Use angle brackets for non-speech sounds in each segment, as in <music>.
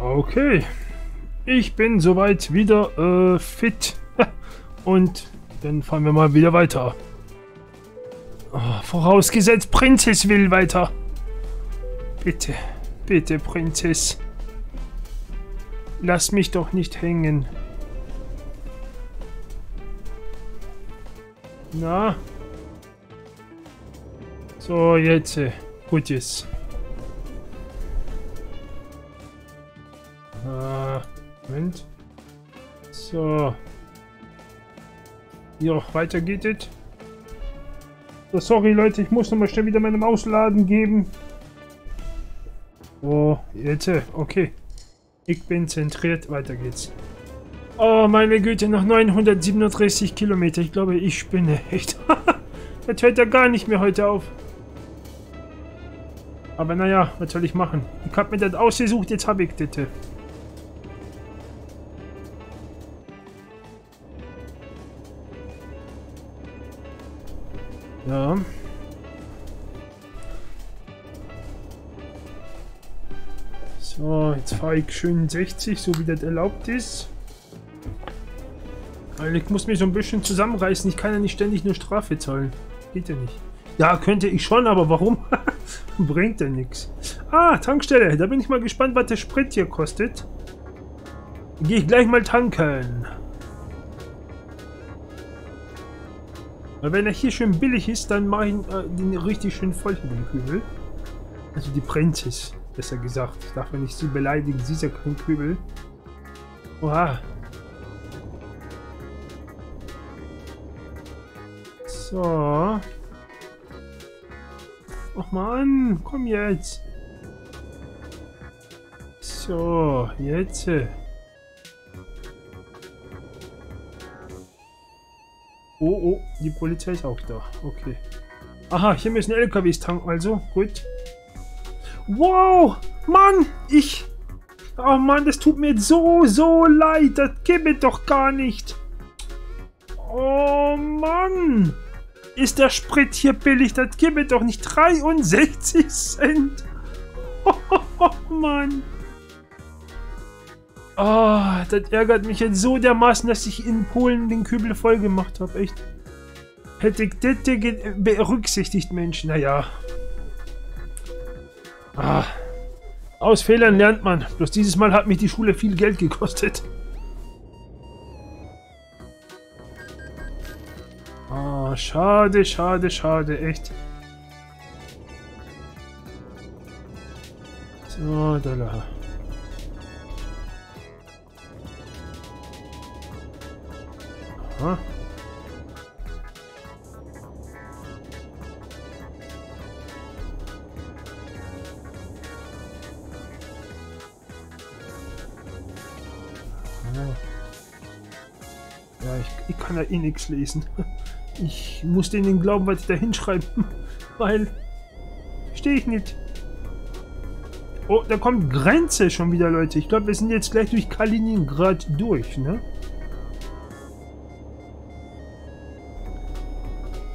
Okay. Ich bin soweit wieder äh, fit. <laughs> Und dann fahren wir mal wieder weiter. Oh, vorausgesetzt, Prinzess will weiter. Bitte, bitte, Prinzess. Lass mich doch nicht hängen. Na? So, jetzt. äh, Gut jetzt. Moment. So. Ja, weiter geht es. So, sorry Leute, ich muss nochmal schnell wieder meine Maus laden geben. So, jetzt. äh, Okay. Ich bin zentriert. Weiter geht's. Oh, meine Güte, noch 937 Kilometer. Ich glaube, ich spinne. Echt. <laughs> das hört ja gar nicht mehr heute auf. Aber naja, was soll ich machen? Ich habe mir das ausgesucht, jetzt habe ich das. Ja. So, jetzt fahre ich schön 60, so wie das erlaubt ist. Weil ich muss mich so ein bisschen zusammenreißen. Ich kann ja nicht ständig nur Strafe zahlen. Geht ja nicht. Ja, könnte ich schon, aber warum? <laughs> Bringt ja nichts. Ah, Tankstelle. Da bin ich mal gespannt, was der Sprit hier kostet. Gehe ich gleich mal tanken. Weil wenn er hier schön billig ist, dann mache ich äh, den richtig schön voll hier, den Kübel. Also die Prinzess, besser gesagt. Ich darf ja nicht sie beleidigen, sie ist ja kein Kübel. Oha. So. Mach mal an, komm jetzt. So, jetzt. Oh, oh, die Polizei ist auch da. Okay. Aha, hier müssen LKWs tanken, also. Gut. Wow! Mann! Ich... Oh Mann, das tut mir so, so leid. Das gibt doch gar nicht. Oh Mann! Ist der Sprit hier billig? Das gibt doch nicht 63 Cent. <laughs> Oh Mann. Oh, das ärgert mich jetzt so dermaßen, dass ich in Polen den Kübel voll gemacht habe. Echt. Hätte ich das berücksichtigt, Mensch. Naja. Ah. Aus Fehlern lernt man. Bloß dieses Mal hat mich die Schule viel Geld gekostet. Ah, schade, schade, schade, echt. So, da Aha. Ja, ich, ich kann ja eh nichts lesen. <laughs> Ich muss denen glauben, was sie da hinschreiben. <laughs> Weil. Verstehe ich nicht. Oh, da kommt Grenze schon wieder, Leute. Ich glaube, wir sind jetzt gleich durch Kaliningrad durch, ne?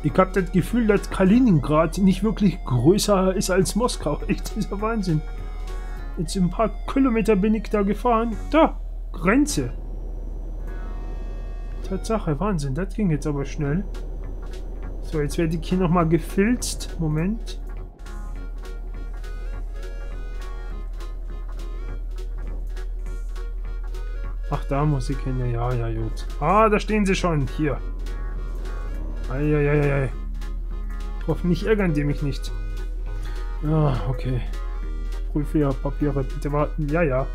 Ich habe das Gefühl, dass Kaliningrad nicht wirklich größer ist als Moskau. <laughs> Echt, dieser Wahnsinn. Jetzt ein paar Kilometer bin ich da gefahren. Da, Grenze. Tatsache, Wahnsinn. Das ging jetzt aber schnell. So, jetzt werde ich hier nochmal gefilzt. Moment. Ach, da muss ich hin. Ja, ja, gut. Ah, da stehen sie schon. Hier. Eieieiei. Hoffentlich ärgern die mich nicht. Ah, okay. Prüfe Papiere. Bitte warten. Ja, ja.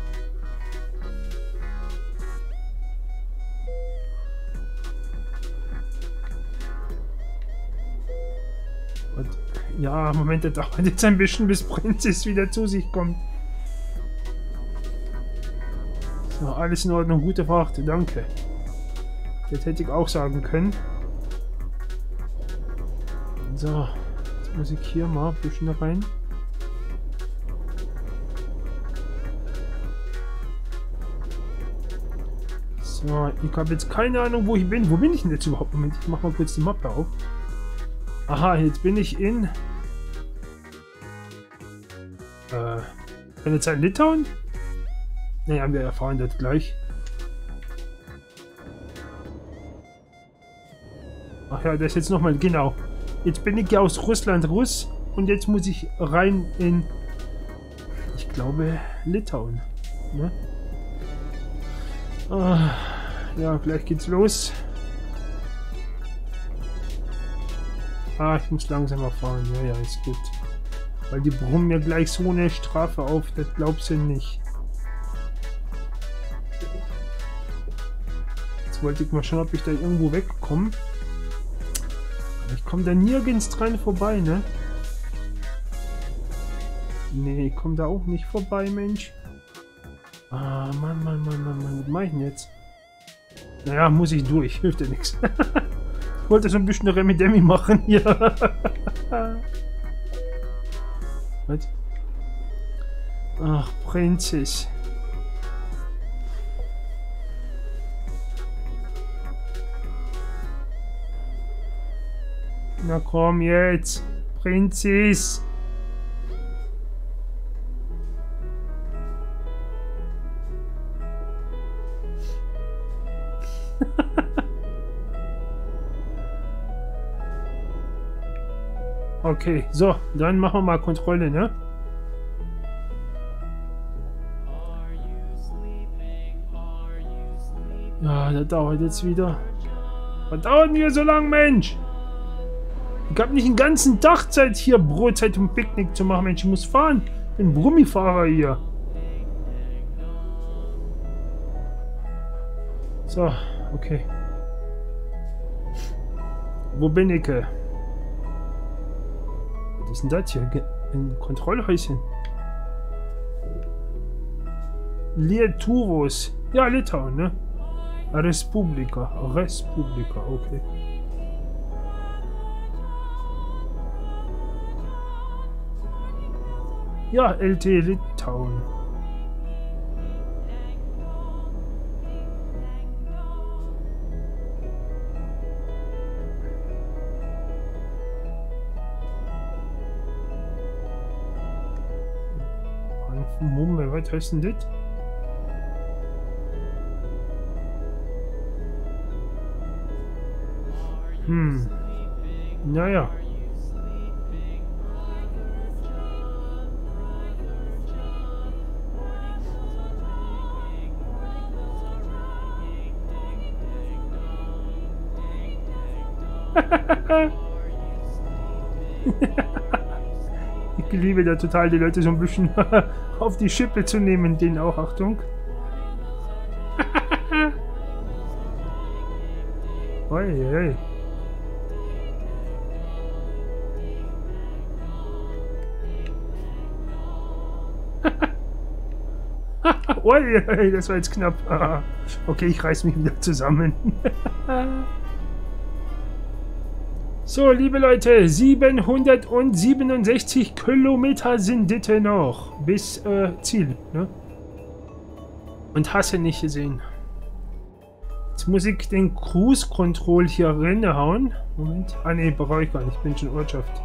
Und, ja, Moment, das dauert jetzt ein bisschen, bis Prinzess wieder zu sich kommt. So, alles in Ordnung, gute Fahrt, danke. Das hätte ich auch sagen können. So, jetzt muss ich hier mal ein bisschen rein. So, ich habe jetzt keine Ahnung, wo ich bin. Wo bin ich denn jetzt überhaupt? Moment, ich mach mal kurz die Mappe auf. Aha, jetzt bin ich in... Äh, kann jetzt sein Litauen? Naja, wir erfahren das gleich. Ach ja, das ist jetzt nochmal, genau. Jetzt bin ich ja aus Russland Russ und jetzt muss ich rein in, ich glaube, Litauen. Ne? Ah, ja, gleich geht's los. Ah, ich muss langsamer fahren. Ja, ja, ist gut. Weil die brummen mir gleich so eine Strafe auf, das glaubst du nicht. Jetzt wollte ich mal schauen, ob ich da irgendwo wegkomme. Ich komme da nirgends dran vorbei, ne? Nee, ich komme da auch nicht vorbei, Mensch. Ah, Mann, Mann, Mann, Mann, Mann. Was mache ich denn jetzt? Naja, muss ich durch. <laughs> Hilft ja nichts. ich wollte so ein bisschen Remi-Demi machen hier. <laughs> Was? Ach, Prinzess. Na komm jetzt, Prinzess. <laughs> okay, so, dann machen wir mal Kontrolle, ne? Ja, das dauert jetzt wieder. Was dauert denn hier so lang, Mensch? Ich habe nicht den ganzen Tag Zeit hier Brotzeit und Picknick zu machen. Mensch, ich muss fahren. Ich bin Brummifahrer hier. So, okay. Wo bin ich? Was ist denn das hier? Ein Kontrollhäuschen. Lietuvos. Ja, Litauen, ne? Respublika. Respublika, okay. Ja, LT Litauen. Mumme, was heißt denn das? Hm. Naja. Ich liebe da total, die Leute so ein bisschen <laughs> auf die Schippe zu nehmen. Den auch, Achtung. <laughs> oi, oi. Ui, <laughs> das war jetzt knapp. Okay, ich reiß mich wieder zusammen. So, liebe Leute, 767 Kilometer sind das noch bis äh, Ziel. Ne? Und hasse nicht gesehen. Jetzt muss ich den Cruise Control hier reinhauen. Moment. Ah ne, brauche ich gar nicht. Ich bin schon Ortschaft.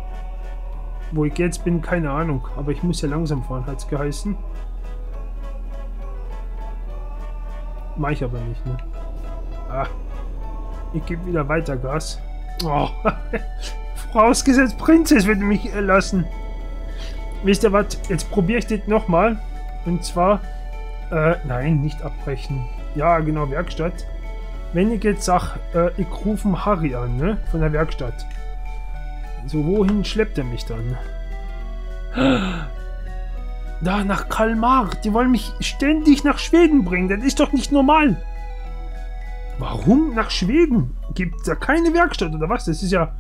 Wo ich jetzt bin, keine Ahnung. Aber ich muss ja langsam fahren, hat es geheißen. Mach ich aber nicht, ne? Ah. Ich gebe wieder weiter Gas. Oh. <laughs> Vorausgesetzt, Prinzess würde mich lassen. Wisst ihr was? Jetzt probiere ich das nochmal. Und zwar... Äh, nein, nicht abbrechen. Ja, genau, Werkstatt. Wenn ich jetzt sage, äh, ich rufe Harry an, ne? Von der Werkstatt. So, wohin schleppt er mich dann? <gasps> Da, nach Kalmar. Die wollen mich ständig nach Schweden bringen. Das ist doch nicht normal. Warum nach Schweden? Gibt es da keine Werkstatt oder was? Das ist ja...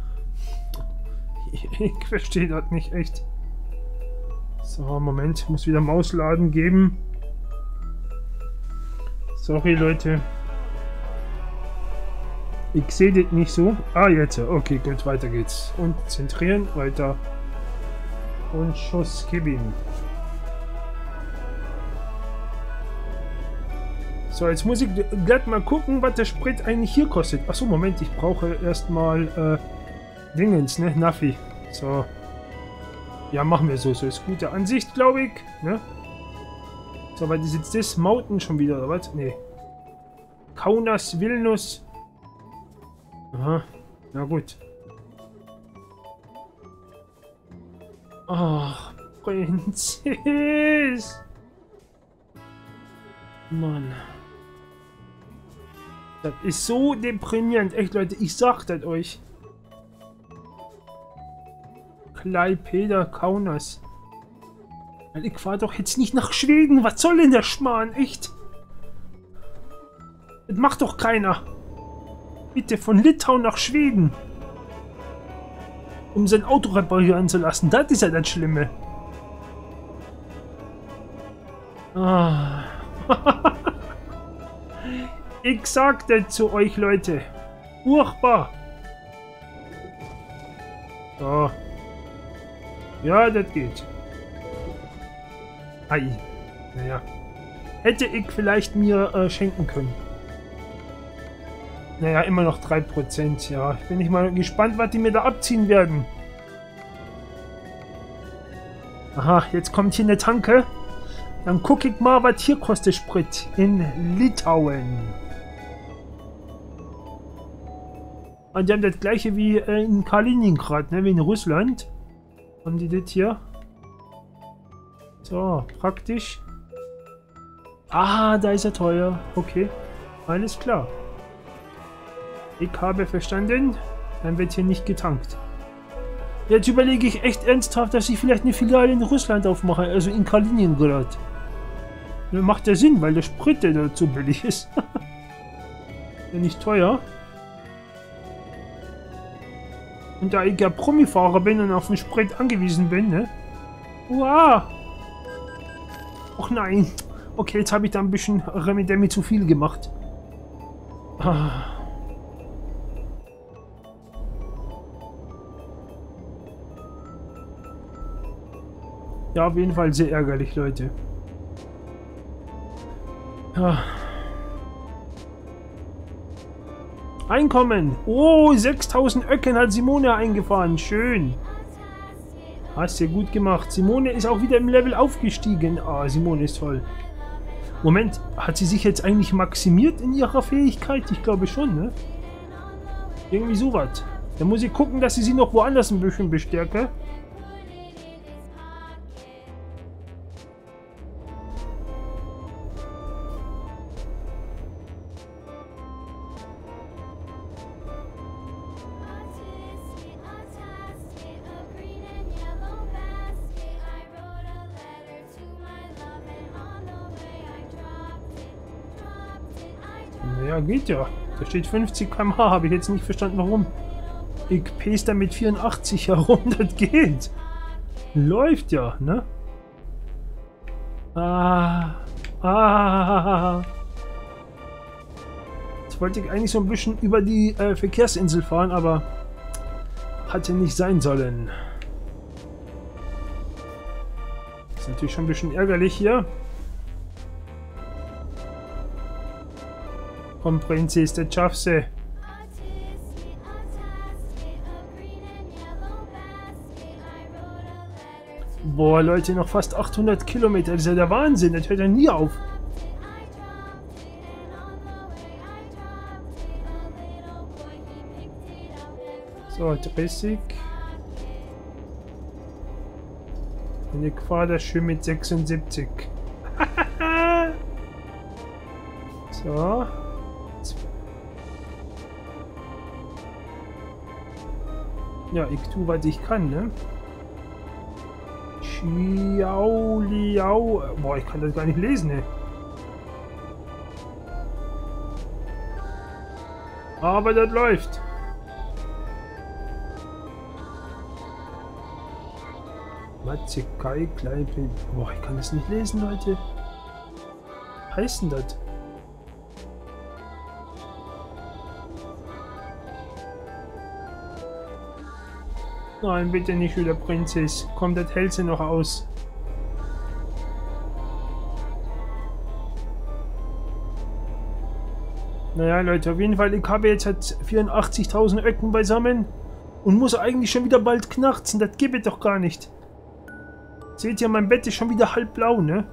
Ich verstehe das nicht echt. So, Moment. Muss wieder Mausladen geben. Sorry, Leute. Ich sehe das nicht so. Ah, jetzt. Okay, gut, weiter geht's. Und zentrieren, weiter. Und Schuss geben. So, jetzt muss ich glatt mal gucken, was der Sprit eigentlich hier kostet. Achso, Moment, ich brauche erstmal äh, Dingens, ne? Navi. So. Ja, machen wir so. So ist gute Ansicht, glaube ich. Ne? So, was ist jetzt das? Mountain schon wieder, oder was? Nee. Kaunas, Vilnius. Aha, na gut. Ach, Prinzess. Mann. Das ist so deprimierend. Echt, Leute, ich sag das euch. Peter Kaunas. Ich fahr doch jetzt nicht nach Schweden. Was soll denn der Schmarrn? Echt? Das macht doch keiner. Bitte von Litauen nach Schweden. Um sein Auto reparieren zu lassen. Das ist ja das Schlimme. Ah. <laughs> ich sagte zu euch, Leute. Furchtbar. So. Ja, das geht. Ei. Naja. Hätte ich vielleicht mir äh, schenken können. Naja, immer noch 3%. Ja, bin ich mal gespannt, was die mir da abziehen werden. Aha, jetzt kommt hier eine Tanke. Dann gucke ich mal, was hier kostet Sprit in Litauen. Und die haben das gleiche wie äh, in Kaliningrad, ne, wie in Russland. Haben die das hier? So, praktisch. Ah, da ist er teuer. Okay, alles klar. Ich habe verstanden. Dann wird hier nicht getankt. Jetzt überlege ich echt ernsthaft, dass ich vielleicht eine Filiale in Russland aufmache, also in Kaliningrad. Das macht ja Sinn, weil der Sprit der da zu billig <laughs> ist. ja nicht teuer. Und da ich ja Promi-Fahrer bin und auf den Sprit angewiesen bin, ne? Wow! Och nein! Okay, jetzt habe ich da ein bisschen Remedemi zu viel gemacht. Ah. Ja, auf jeden Fall sehr ärgerlich, Leute. Ja. Einkommen. Oh, 6000 Öcken hat Simone eingefahren. Schön. Hast du gut gemacht. Simone ist auch wieder im Level aufgestiegen. Ah, Simone ist toll. Moment, hat sie sich jetzt eigentlich maximiert in ihrer Fähigkeit? Ich glaube schon, ne? Irgendwie sowas. Da muss ich gucken, dass ich sie noch woanders ein bisschen bestärke. Ja, geht ja. Da steht 50 km/h, habe ich jetzt nicht verstanden, warum. Ich pace da mit 84 <laughs> herum, das geht. Läuft ja, ne? Ah, ah. Jetzt wollte ich eigentlich so ein bisschen über die äh, Verkehrsinsel fahren, aber hatte nicht sein sollen. Ist natürlich schon ein bisschen ärgerlich hier. Das schaffst du. Boah, Leute, noch fast 800 Kilometer. Das ist ja der Wahnsinn. Das hört ja nie auf. So, 30. Und ich fahre das schön mit 76. <laughs> so. Ja, ich tue, was ich kann, ne? Chiao, Liao. Boah, ich kann das gar nicht lesen, ne? Aber das läuft. Matzekai, Kleipe. Boah, ich kann das nicht lesen, Leute. Denn das? Nein, bitte nicht wieder Prinzess. Kommt das hält sie noch aus. Naja, Leute, auf jeden Fall, ich habe jetzt halt 84.000 Öcken beisammen und muss eigentlich schon wieder bald knarzen. Das gibt doch gar nicht. Seht ihr, mein Bett ist schon wieder halb blau, ne?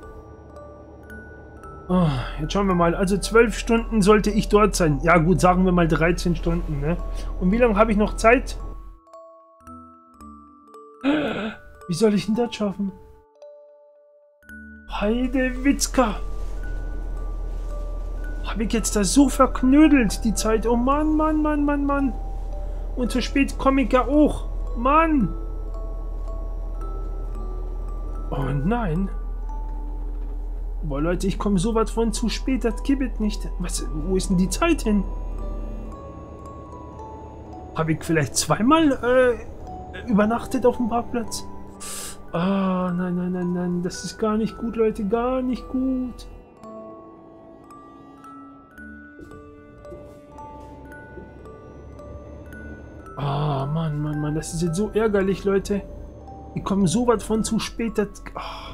Oh, jetzt schauen wir mal. Also zwölf Stunden sollte ich dort sein. Ja gut, sagen wir mal 13 Stunden. Ne? Und wie lange habe ich noch Zeit? Wie soll ich denn das schaffen? Heide Witzka. Habe ich jetzt da so verknödelt, die Zeit. Oh Mann, Mann, Mann, Mann, Mann. Und zu spät komme ich ja auch. Mann. Oh nein. Boah, Leute, ich komme so weit von zu spät, das kippelt nicht. Was, wo ist denn die Zeit hin? Habe ich vielleicht zweimal äh, übernachtet auf dem Parkplatz? Ah, oh, nein, nein, nein, nein. Das ist gar nicht gut, Leute. Gar nicht gut. Ah, oh, Mann, Mann, Mann. Das ist jetzt so ärgerlich, Leute. Ich komme so weit von zu spät. Das, oh.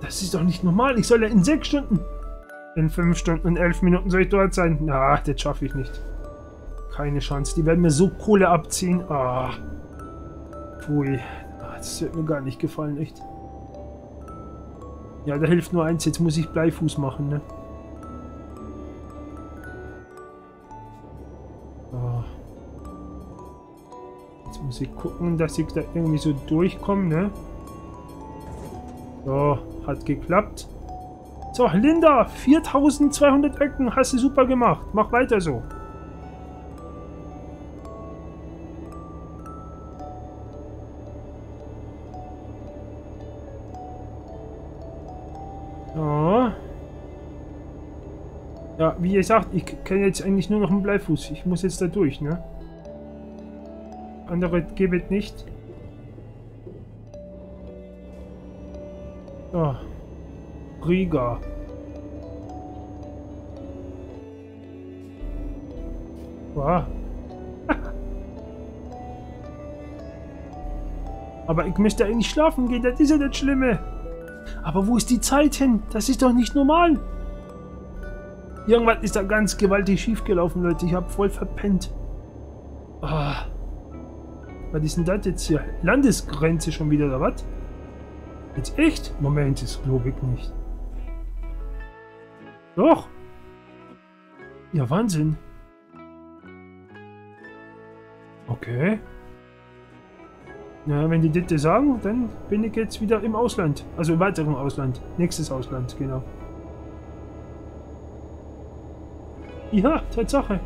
Das ist doch nicht normal. Ich soll ja in sechs Stunden. In fünf Stunden und elf Minuten soll ich dort sein. Na, das schaffe ich nicht. Keine Chance. Die werden mir so Kohle abziehen. Ah. Pfui. Das wird mir gar nicht gefallen, echt. Ja, da hilft nur eins. Jetzt muss ich Bleifuß machen, ne? Ah. Jetzt muss ich gucken, dass ich da irgendwie so durchkomme, ne? So. Hat geklappt. So, Linda, 4200 Öcken, hast du super gemacht. Mach weiter so. Wie gesagt, ich kenne jetzt eigentlich nur noch einen Bleifuß. Ich muss jetzt da durch, ne? Andere geht nicht. Oh. Riga. Wow. Aber ich möchte eigentlich schlafen gehen, das ist ja das Schlimme. Aber wo ist die Zeit hin? Das ist doch nicht normal. Irgendwas ist da ganz gewaltig schief gelaufen, Leute. Ich habe voll verpennt. Oh. Was ist denn das jetzt hier? Landesgrenze schon wieder, oder was? Jetzt echt? Moment, das glaube ich nicht. Doch. Ja, Wahnsinn. Okay. Na, wenn die das sagen, dann bin ich jetzt wieder im Ausland. Also im weiteren Ausland. Nächstes Ausland, genau. Ja, Tatsache.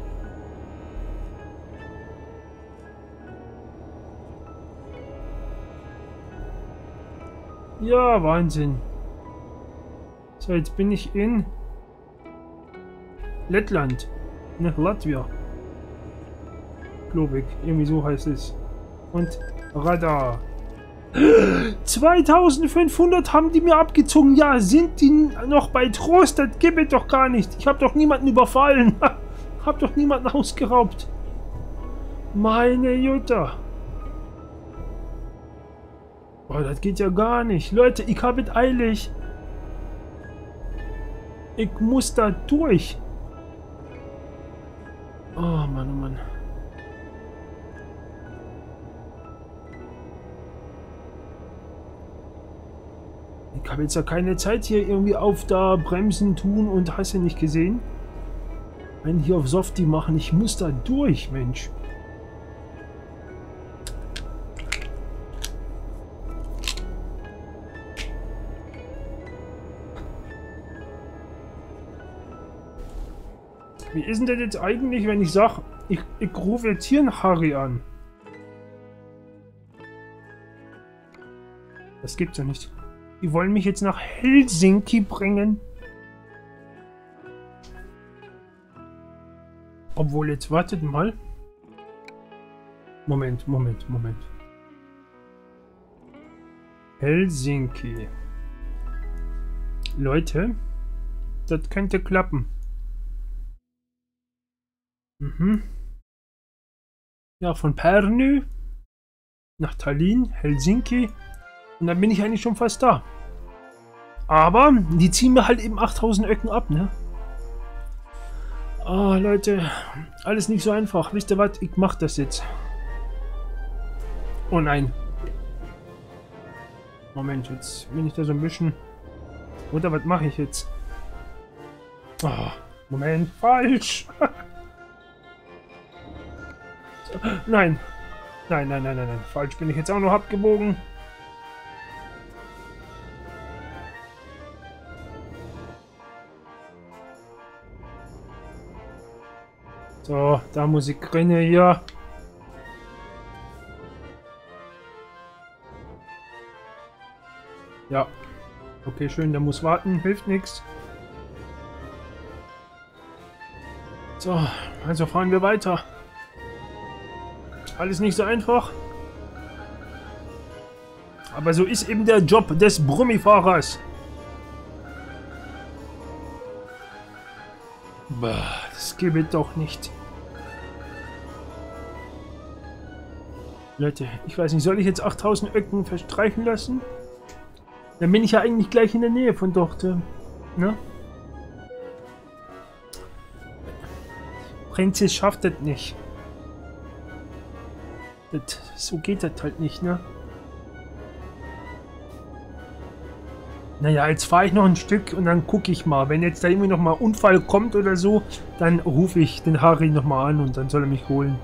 Ja, Wahnsinn. So, jetzt bin ich in Lettland. Ne, Latvia. Glaube ich. Irgendwie so heißt es. Und Radar. 2500 haben die mir abgezogen. Ja, sind die noch bei Trost? Das gibt es doch gar nicht. Ich habe doch niemanden überfallen. <laughs> hab doch niemanden ausgeraubt. Meine Jutta. Oh, das geht ja gar nicht. Leute, ich habe es eilig. Ich muss da durch. Oh Mann, habe jetzt ja keine Zeit hier irgendwie auf da bremsen, tun und hast du nicht gesehen. Einen hier auf Softie machen. Ich muss da durch, Mensch. Wie ist denn das jetzt eigentlich, wenn ich sage, ich, ich rufe jetzt hier einen Harry an? Das gibt's ja nicht. Die wollen mich jetzt nach Helsinki bringen. Obwohl, jetzt wartet mal. Moment, Moment, Moment. Helsinki. Leute, das könnte klappen. Mhm. Ja, von Pärnu nach Tallinn, Helsinki und dann bin ich eigentlich schon fast da. Aber die ziehen mir halt eben 8000 Öcken ab, ne? Ah, Leute, alles nicht so einfach. Wisst ihr was? Ich mach das jetzt. Oh nein. Moment, jetzt bin ich da so ein bisschen... Oder was mache ich jetzt? Oh, Moment, falsch. <laughs> nein. Nein, nein, nein, nein, nein. Falsch bin ich jetzt auch noch abgebogen. So, da muss ich rennen hier. Ja. Okay, schön, der muss warten, hilft nichts. So, also fahren wir weiter. Alles nicht so einfach. Aber so ist eben der Job des Brummifahrers. Bah, das gibt doch nicht. Leute, ich weiß nicht, soll ich jetzt 8000 Öcken verstreichen lassen? Dann bin ich ja eigentlich gleich in der Nähe von dort. Ne? Prinzess schafft das nicht. Das, so geht das halt nicht, ne? Naja, jetzt fahre ich noch ein Stück und dann gucke ich mal. Wenn jetzt da irgendwie noch mal Unfall kommt oder so, dann rufe ich den Harry noch mal an und dann soll er mich holen.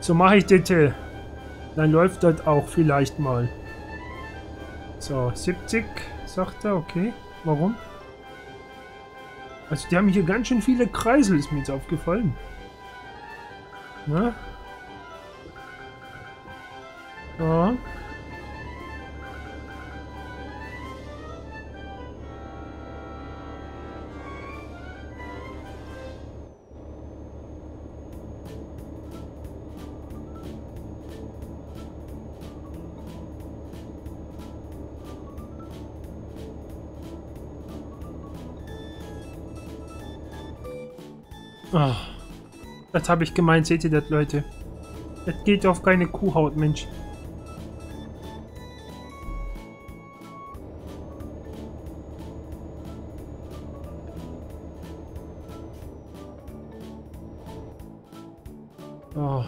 So mache ich das. Äh, dann läuft das auch vielleicht mal. So, 70, sagt er, okay. Warum? Also die haben hier ganz schön viele Kreisel, ist mir jetzt aufgefallen. Na? Ja. Oh, das habe ich gemeint, seht ihr das, Leute? Das geht auf keine Kuhhaut, Mensch. Oh.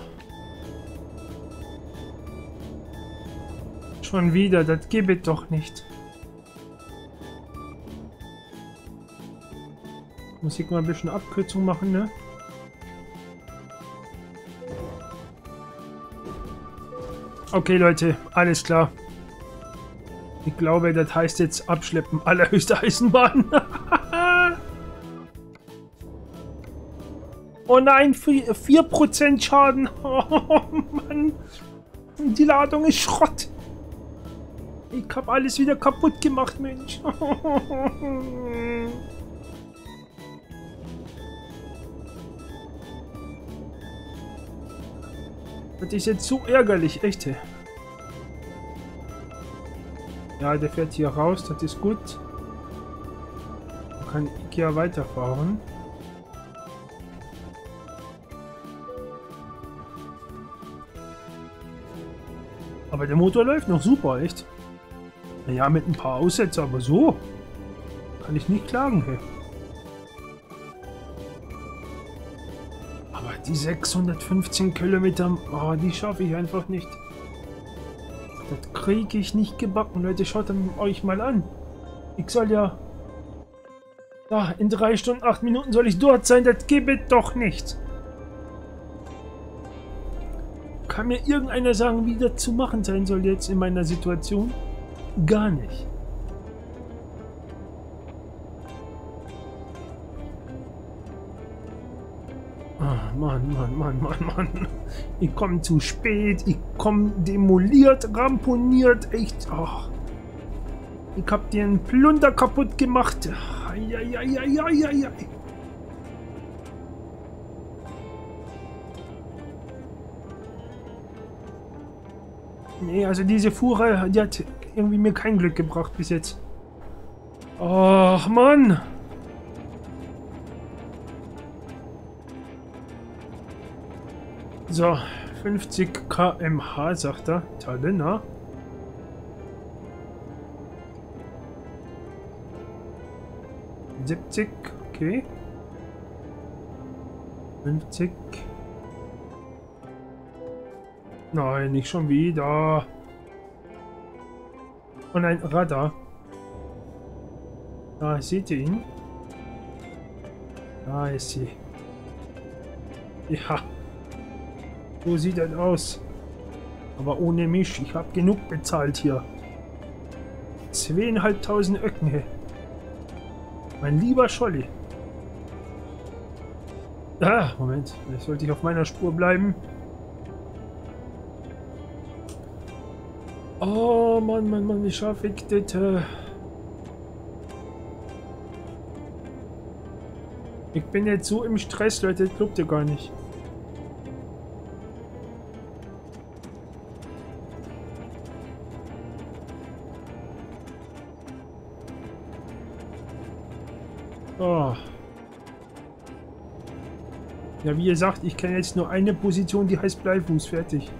Schon wieder, das gibt doch nicht. Muss ich mal ein bisschen Abkürzung machen, ne? Okay, Leute, alles klar. Ich glaube, das heißt jetzt abschleppen. Allerhöchste <laughs> Eisenbahn. <laughs> oh nein, 4%, Schaden. <laughs> Oh Mann. Die Ladung ist Schrott. Ich habe alles wieder kaputt gemacht, Mensch. Das ist jetzt so ärgerlich, echt. Ja, der fährt hier raus, das ist gut. Man kann Ikea weiterfahren. Aber der Motor läuft noch super, echt. Naja, mit ein paar Aussätzen, aber so kann ich nicht klagen. Hey. Die 615 Kilometer, oh, die schaffe ich einfach nicht. Das kriege ich nicht gebacken, Leute. Schaut euch mal an. Ich soll ja... Da, in drei Stunden, acht Minuten soll ich dort sein. Das gibt doch nicht. Kann mir irgendeiner sagen, wie das zu machen sein soll jetzt in meiner Situation? Gar nicht. Mann, Mann, Mann, Mann, Mann. Ich komme zu spät. Ich komme demoliert, ramponiert. Echt. Oh. Ich hab den Plunder kaputt gemacht. Eieieiei. Nee, also diese Fuhre, die hat irgendwie mir kein Glück gebracht bis jetzt. Oh, Mann. So, 50 kmh, sagt er. Tallinner. Siebzig, okay. 50. Nein, nicht schon wieder. Und ein Radar. Da seht ihr ihn. Da ist sie. Ja. So sieht das aus. Aber ohne mich. Ich habe genug bezahlt hier. Zweieinhalbtausend Öcken. Mein lieber Scholli. Ah, Moment. Vielleicht sollte ich auf meiner Spur bleiben. Oh, Mann, Mann, Mann, wie schaffe ich das? Äh? Ich bin jetzt so im Stress, Leute, das glaubt ihr gar nicht. Ja, wie gesagt, ich kenne jetzt nur eine Position, die heißt Bleifuß. Fertig.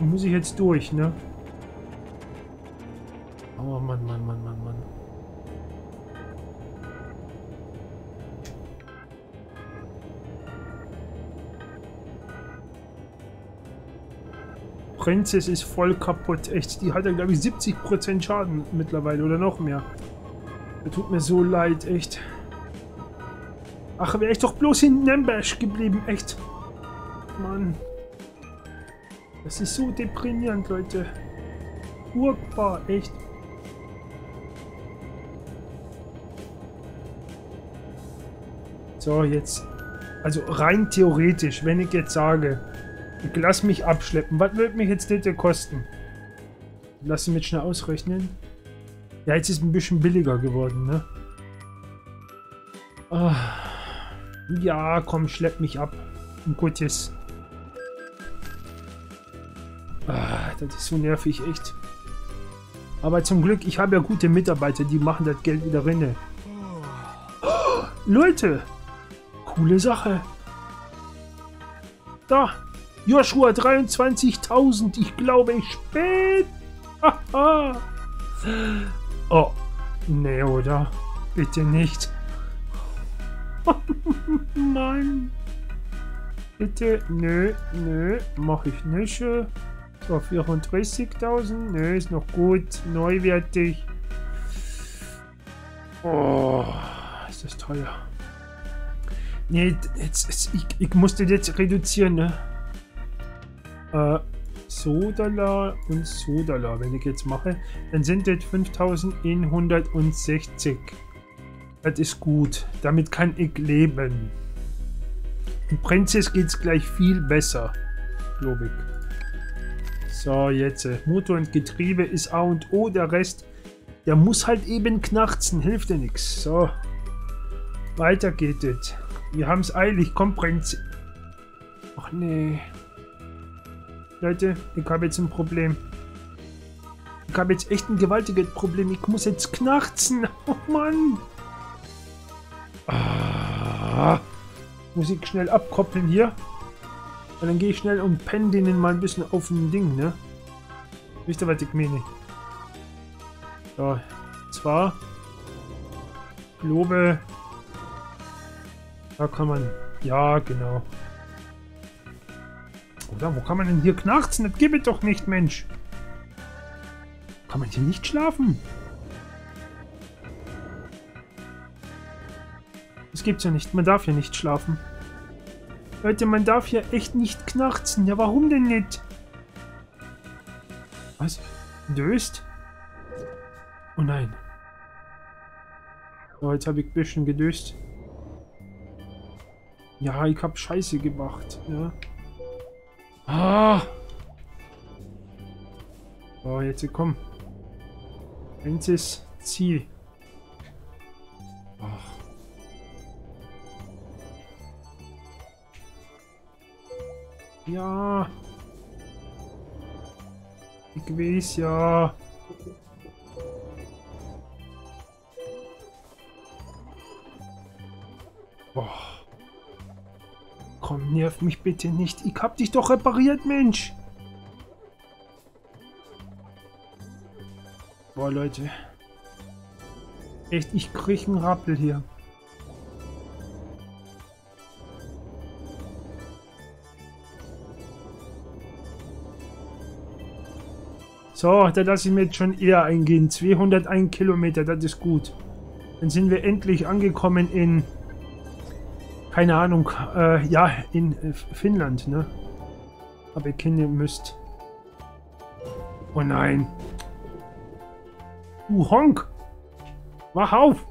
Da muss ich jetzt durch, ne? Oh Mann, Mann, Mann, Mann, Mann. Princess ist voll kaputt. Echt, die hat ja, glaube ich, 70% Schaden mittlerweile oder noch mehr. Das tut mir so leid, echt. Ach, wäre ich doch bloß in Nembash geblieben, echt. Mann. Das ist so deprimierend, Leute. Furchtbar, echt. So, jetzt. Also rein theoretisch, wenn ich jetzt sage, ich lasse mich abschleppen, was wird mich jetzt das kosten? Lass mich schnell ausrechnen. Ja, jetzt ist es ein bisschen billiger geworden, ne? Ah. Ja, komm, schlepp mich ab. Ein gutes. Ah, das ist so nervig, echt. Aber zum Glück, ich habe ja gute Mitarbeiter, die machen das Geld wieder rinne. Oh, Leute! Coole Sache. Da! Joshua 23.000. Ich glaube, ich spät. oh. Nee, oder? Bitte nicht. <laughs> Nein. Bitte, nö, nö, mach ich nicht. So, 34.000. Nö, ist noch gut. Neuwertig. Oh, ist das teuer. Nee, jetzt, jetzt, ich, ich musste jetzt reduzieren, ne? Äh, Sodala und Sodala, wenn ich jetzt mache, dann sind das 5160. Das ist gut. Damit kann ich leben. Prinzess geht es gleich viel besser. Glaube ich. So, jetzt. Äh, Motor und Getriebe ist A und O. Der Rest, der muss halt eben knarzen. Hilft ja nichts. So. Weiter geht es. Wir haben es eilig. Komm, Prinz. Ach nee. Leute, ich habe jetzt ein Problem. Ich habe jetzt echt ein gewaltiges Problem. Ich muss jetzt knarzen. <laughs> Oh Mann. Ah, muss ich schnell abkoppeln hier. Und dann gehe ich schnell und penne denen mal ein bisschen auf ein Ding, ne? Wisst ihr, was ich meine? So, zwar glaube, da kann man, ja, genau. Oder wo kann man denn hier knarzen? Das gibt es doch nicht, Mensch. Kann man hier nicht schlafen? Das gibt's ja nicht. Man darf ja nicht schlafen. Leute, man darf hier echt nicht knarzen. Ja, warum denn nicht? Was? Döst? Oh nein. So, jetzt habe ich ein bisschen gedöst. Ja, ich habe Scheiße gemacht. Ja. Ah! So, jetzt komm. Eins ist Ziel. Ach. Ja. Ich weiß ja. Boah. Komm, nerv mich bitte nicht. Ich hab dich doch repariert, Mensch. Boah, Leute. Echt, ich krieg einen Rappel hier. So, da lasse ich mir jetzt schon eher eingehen. 201 Kilometer, das ist gut. Dann sind wir endlich angekommen in keine Ahnung, äh, ja, in äh, Finnland, ne? Aber ihr kennen müsst. Oh nein. Du Honk! Mach auf!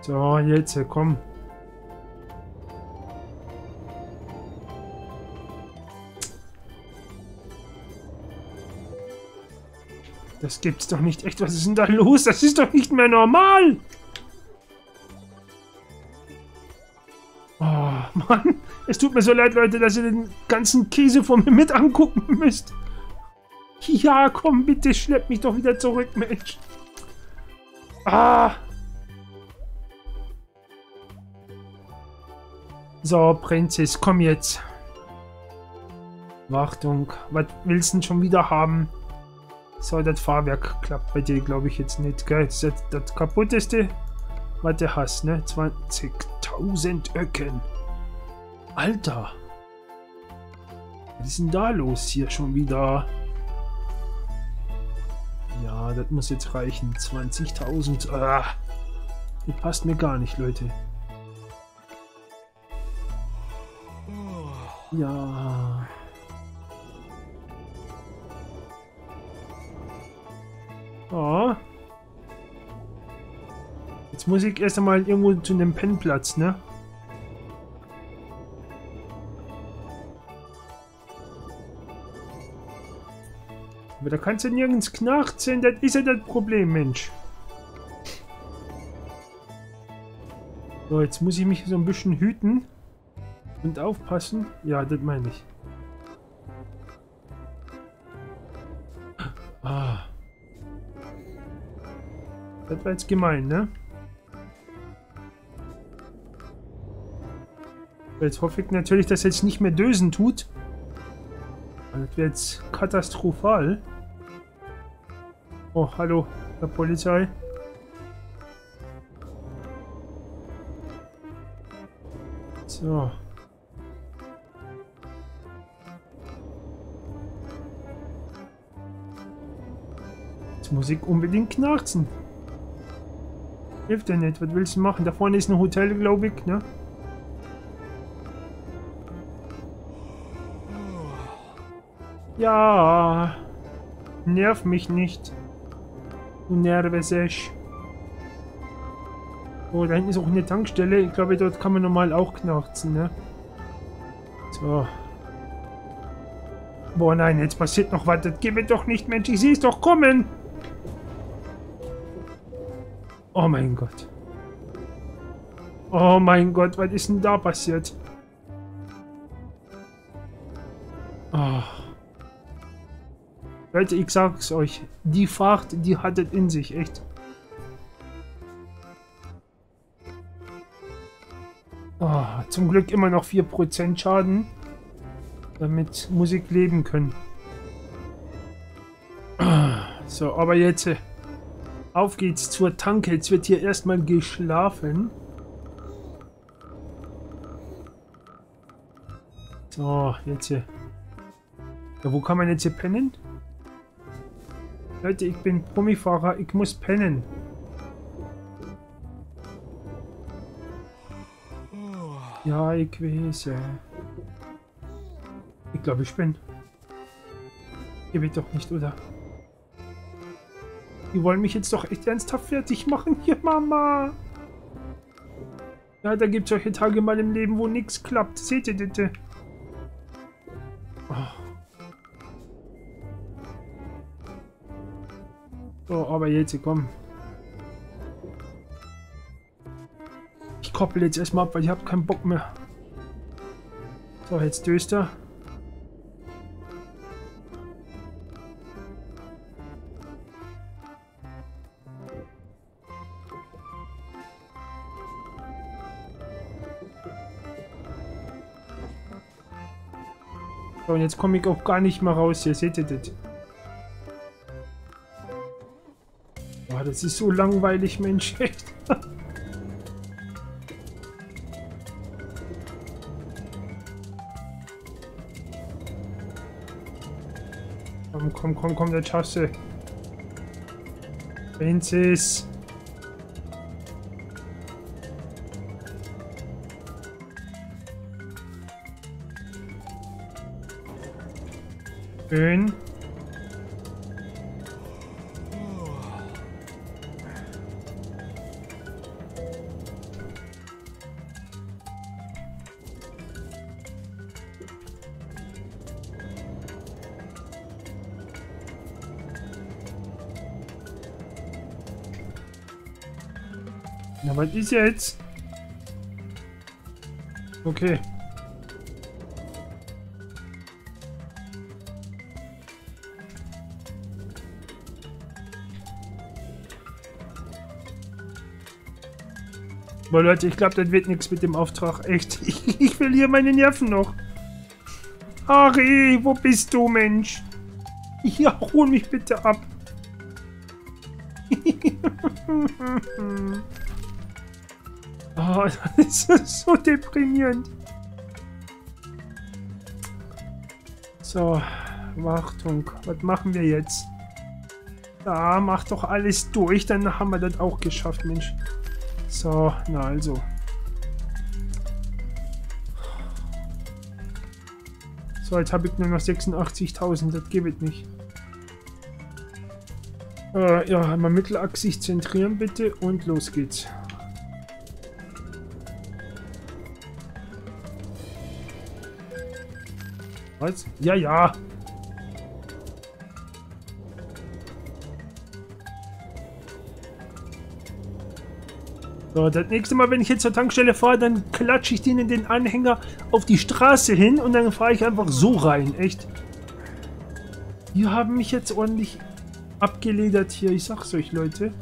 So, jetzt, komm. Das gibt's doch nicht. Echt, was ist denn da los? Das ist doch nicht mehr normal! Oh, Mann. Es tut mir so leid, Leute, dass ihr den ganzen Käse von mir mit angucken müsst. Ja, komm, bitte, schlepp mich doch wieder zurück, Mensch. Ah. So, Prinzess, komm jetzt. Wartung, was willst du denn schon wieder haben? So, das Fahrwerk klappt bei dir, glaube ich, jetzt nicht, gell? Das ist das kaputteste, was du hast, ne? 20.000 Öcken. Alter. Was ist denn da los hier schon wieder? Ja, das muss jetzt reichen. 20.000. Ah, das passt mir gar nicht, Leute. Ja. Oh. Jetzt muss ich erst einmal irgendwo zu einem Pennplatz, ne? Aber da kannst du nirgends knarzen, das ist ja das Problem, Mensch. So, jetzt muss ich mich so ein bisschen hüten und aufpassen. Ja, das meine ich. Das war jetzt gemein, ne? Jetzt hoffe ich natürlich, dass er jetzt nicht mehr dösen tut. Das wäre jetzt katastrophal. Oh, hallo, der Polizei. So. Jetzt muss ich unbedingt knarzen. Hilft ja nicht. Was willst du machen? Da vorne ist ein Hotel, glaube ich, ne? Ja. Nerv mich nicht. Du nervös. Oh, da hinten ist auch eine Tankstelle. Ich glaube, dort kann man normal auch knarzen, ne? So. Boah, nein, jetzt passiert noch was. Das geht mir doch nicht, Mensch. Ich sehe es doch kommen. Oh mein Gott. Oh mein Gott, was ist denn da passiert? Oh. Leute, ich sag's euch. Die Fahrt, die hat es in sich, echt. Oh, zum Glück immer noch 4% Schaden. Damit muss ich leben können. So, aber jetzt... Auf geht's zur Tanke. Jetzt wird hier erstmal geschlafen. So, jetzt hier. Ja, wo kann man jetzt hier pennen? Leute, ich bin Promifahrer. Ich muss pennen. Ja, ich weiß, ja. Ich glaube, ich bin. Ihr wird doch nicht, oder? Die wollen mich jetzt doch echt ernsthaft fertig machen hier, Mama. Ja, da gibt es solche Tage mal im Leben, wo nichts klappt. Seht ihr bitte? Oh. So, aber jetzt, komm. Ich koppel jetzt erstmal ab, weil ich habe keinen Bock mehr. So, jetzt döst und jetzt komme ich auch gar nicht mehr raus. Hier seht ihr das. Boah, das ist so langweilig, Mensch. <laughs> Komm, komm, komm, komm, der schaffst Prinzess. Schön. Na, was ist jetzt? Okay. Boah, Leute, ich glaube, das wird nichts mit dem Auftrag. Echt. Ich, ich verliere meine Nerven noch. Ari, wo bist du, Mensch? Ja, hol mich bitte ab. oh, <laughs> das ist so deprimierend. So, Wartung. Was machen wir jetzt? Da, mach doch alles durch, dann haben wir das auch geschafft, Mensch. So, na also. So, jetzt habe ich nur noch 86.000, das geht nicht. Äh, ja, einmal Mittelachse sich zentrieren bitte und los geht's. Was? Ja, ja. So, das nächste Mal, wenn ich jetzt zur Tankstelle fahre, dann klatsche ich den in den Anhänger auf die Straße hin und dann fahre ich einfach so rein, echt. Die haben mich jetzt ordentlich abgeledert hier, ich sag's euch, Leute.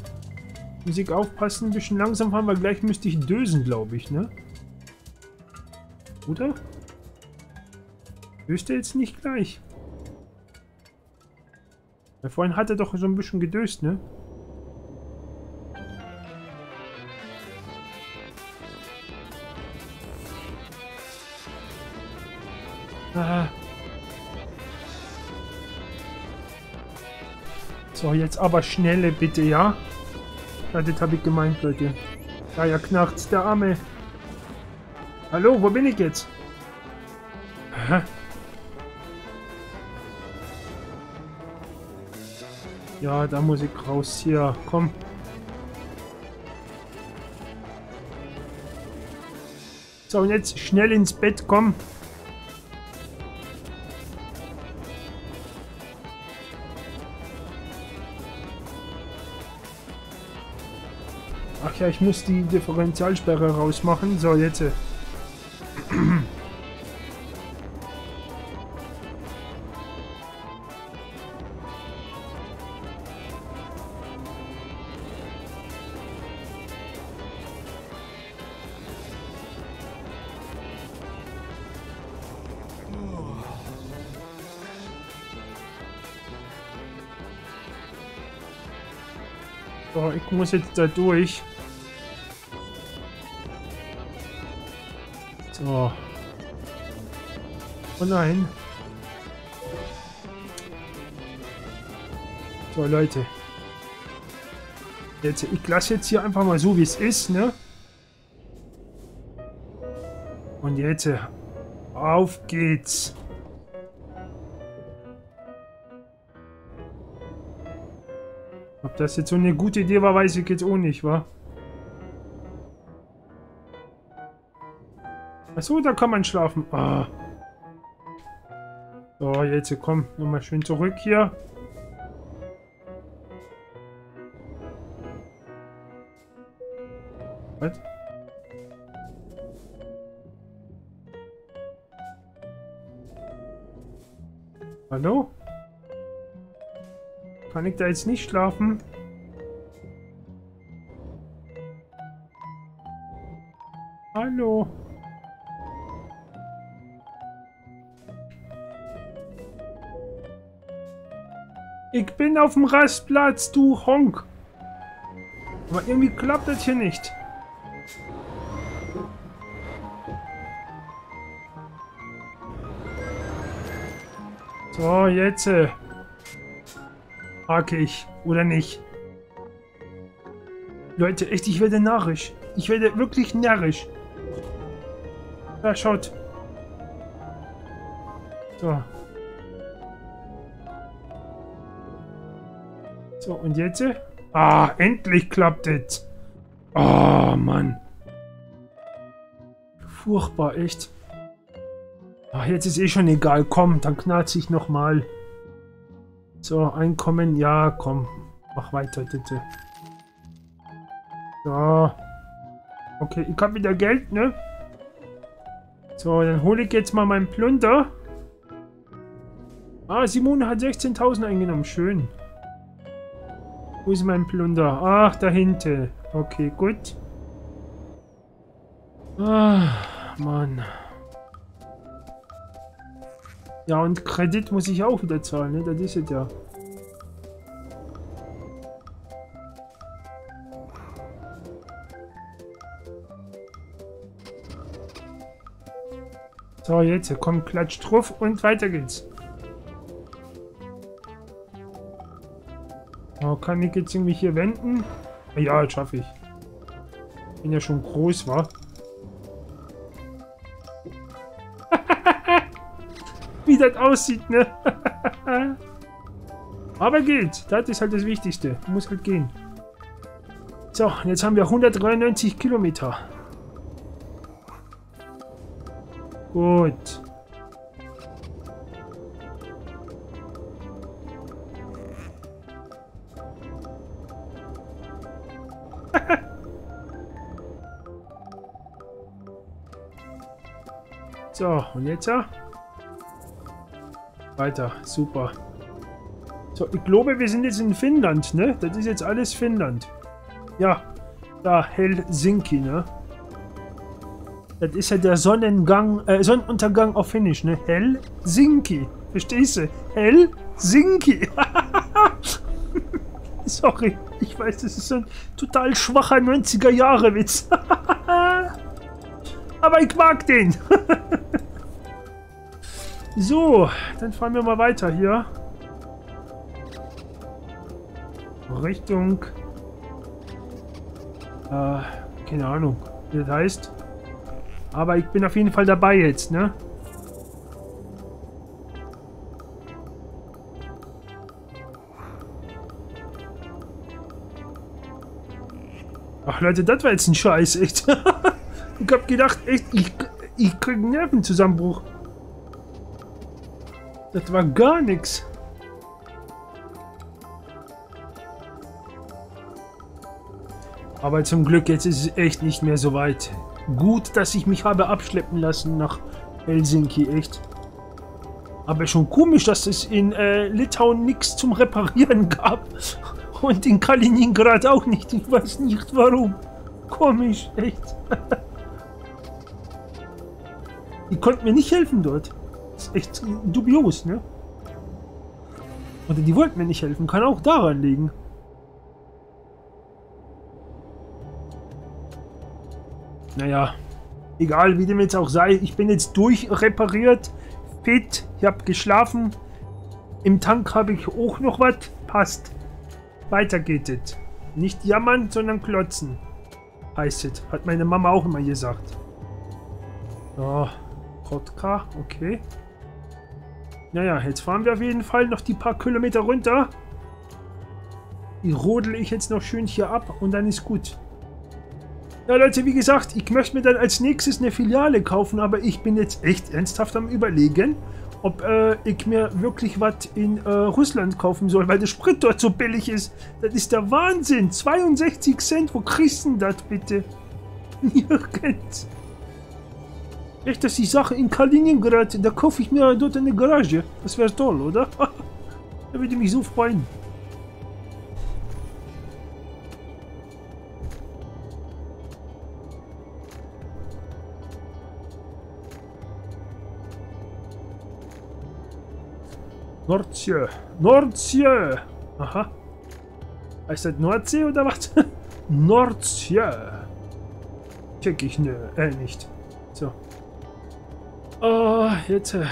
Musik aufpassen, ein bisschen langsam fahren, weil gleich müsste ich dösen, glaube ich, ne? Oder? Döst er jetzt nicht gleich? Weil vorhin hat er doch so ein bisschen gedöst, ne? Jetzt aber schnelle bitte, ja? Ja, das habe ich gemeint, Leute. Ja, ja, knarzt der Arme. Hallo, wo bin ich jetzt? Hä? Ja, da muss ich raus. Hier, komm. So, und jetzt schnell ins Bett, komm. Ja, ich muss die Differentialsperre rausmachen. So, jetzt. So, ich muss jetzt da durch. Oh nein. So, Leute. Jetzt, ich lasse jetzt hier einfach mal so, wie es ist, ne? Und jetzt, auf geht's. Ob das jetzt so eine gute Idee war, weiß ich jetzt auch nicht, wa? Achso, da kann man schlafen. Ah. So, jetzt komm, nochmal schön zurück hier. Was? Hallo? Kann ich da jetzt nicht schlafen? Hallo? Bin auf dem Rastplatz, du Honk. Aber irgendwie klappt das hier nicht. So, jetzt. Äh, ich. Oder nicht. Leute, echt, ich werde narrisch. Ich werde wirklich närrisch. Ja, schaut. So. So, und jetzt? Ah, endlich klappt es. Oh, Mann. Furchtbar, echt. Ach, jetzt ist eh schon egal. Komm, dann knallt ich nochmal. So, Einkommen. Ja, komm. Mach weiter, bitte. So. Okay, ich habe wieder Geld, ne? So, dann hole ich jetzt mal meinen Plunder. Ah, Simone hat 16.000 eingenommen. Schön. Wo ist mein Plunder? Ach, da hinten. Okay, gut. Ah, Mann. Ja, und Kredit muss ich auch wieder zahlen, ne? Das ist es ja. So, jetzt komm, klatsch drauf und weiter geht's. Kann ich jetzt irgendwie hier wenden? Ja, das schaffe ich. Bin ja schon groß, war. <laughs> Wie das aussieht, ne? <laughs> Aber geht. Das ist halt das Wichtigste. Muss halt gehen. So, jetzt haben wir 193 Kilometer. Gut. Und jetzt? Weiter, super. So, ich glaube, wir sind jetzt in Finnland, ne? Das ist jetzt alles Finnland. Ja, da Helsinki, ne? Das ist ja der Sonnengang, äh, Sonnenuntergang auf Finnisch, ne? Helsinki. Verstehst du? Helsinki. <laughs> Sorry, ich weiß, das ist so ein total schwacher 90er-Jahre-Witz. <laughs> Aber ich mag den. <laughs> so, dann fahren wir mal weiter hier. Richtung... Äh, keine Ahnung, wie das heißt. Aber ich bin auf jeden Fall dabei jetzt, ne? Ach Leute, das war jetzt ein Scheiß, echt. <laughs> ich hab gedacht, echt, ich, ich krieg einen Nervenzusammenbruch. Das war gar nichts. Aber zum Glück, jetzt ist es echt nicht mehr so weit. Gut, dass ich mich habe abschleppen lassen nach Helsinki, echt. Aber schon komisch, dass es in äh, Litauen nichts zum Reparieren <laughs> gab. Und in Kaliningrad auch nicht. Ich weiß nicht warum. Komisch, echt. <laughs> die konnten mir nicht helfen dort. Echt dubios, ne? Oder die wollten mir nicht helfen. Kann auch daran liegen. Naja, egal wie dem jetzt auch sei, ich bin jetzt durchrepariert, fit, ich habe geschlafen. Im Tank habe ich auch noch was, passt. Weiter geht es. Nicht jammern, sondern klotzen. Heißt es. Hat meine Mama auch immer gesagt. So, Kotka, okay. Naja, jetzt fahren wir auf jeden Fall noch die paar Kilometer runter. Die rodel ich jetzt noch schön hier ab und dann ist gut. Ja, Leute, wie gesagt, ich möchte mir dann als nächstes eine Filiale kaufen, aber ich bin jetzt echt ernsthaft am überlegen, ob äh, ich mir wirklich was in äh, Russland kaufen soll, weil der Sprit dort so billig ist. Das ist der Wahnsinn. 62 Cent, wo kriegst du das bitte? <laughs> Nirgends. Echt, dass ich Sache in Kaliningrad, da kaufe ich mir dort eine Garage. Das wäre toll, oder? <laughs> da würde ich mich so freuen. Nordsee. Nordsee. Aha. Heißt das Nordsee oder was? <laughs> Nordsee. Check ich ne, äh, nicht. So. Oh, jetzt. Äh.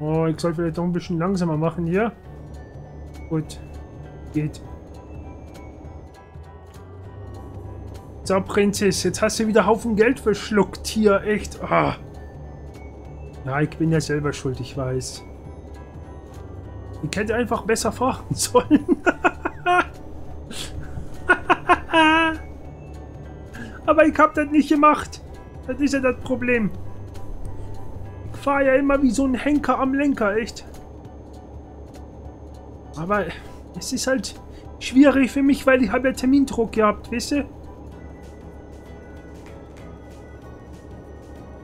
Oh, ich soll vielleicht auch ein bisschen langsamer machen hier. Gut. Geht. So, Prinzess, jetzt hast du wieder Haufen Geld verschluckt hier. Echt. Ah. Ja, ich bin ja selber schuld, ich weiß. Ich hätte einfach besser fahren <laughs> sollen. Aber ich habe das nicht gemacht. Das ist ja das Problem. Ich fahre ja immer wie so ein Henker am Lenker, echt. Aber es ist halt schwierig für mich, weil ich habe ja Termindruck gehabt, wisst ihr?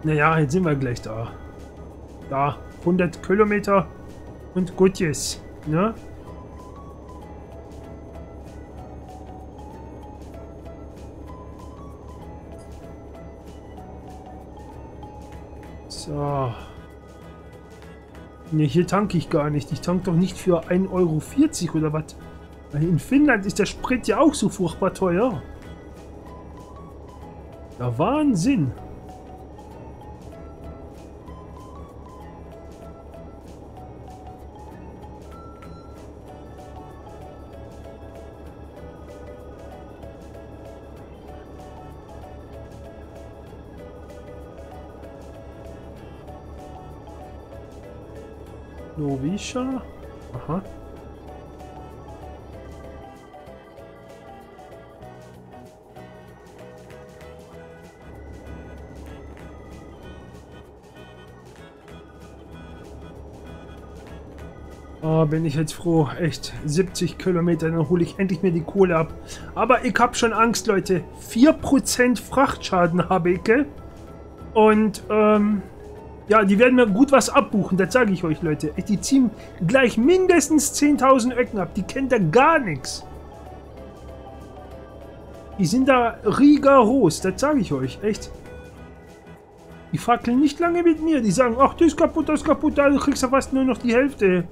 Naja, jetzt sind wir gleich da. Da, 100 Kilometer und gut ist, ne? So. Ne, hier tanke ich gar nicht. Ich tanke doch nicht für 1,40 Euro oder was. In Finnland ist der Sprit ja auch so furchtbar teuer. Ja, Wahnsinn. Novisha? Aha. Oh, bin ich jetzt froh. Echt, 70 Kilometer, dann hole ich endlich mir die Kohle ab. Aber ich habe schon Angst, Leute. 4% Frachtschaden habe ich, gell? Und, ähm... Ja, die werden mir gut was abbuchen, das sage ich euch, Leute. Die ziehen gleich mindestens 10.000 Öcken ab. Die kennt da gar nichts. Die sind da rigoros, das sage ich euch, echt. Die fackeln nicht lange mit mir. Die sagen, ach, das ist kaputt, das ist kaputt, da kriegst du fast nur noch die Hälfte.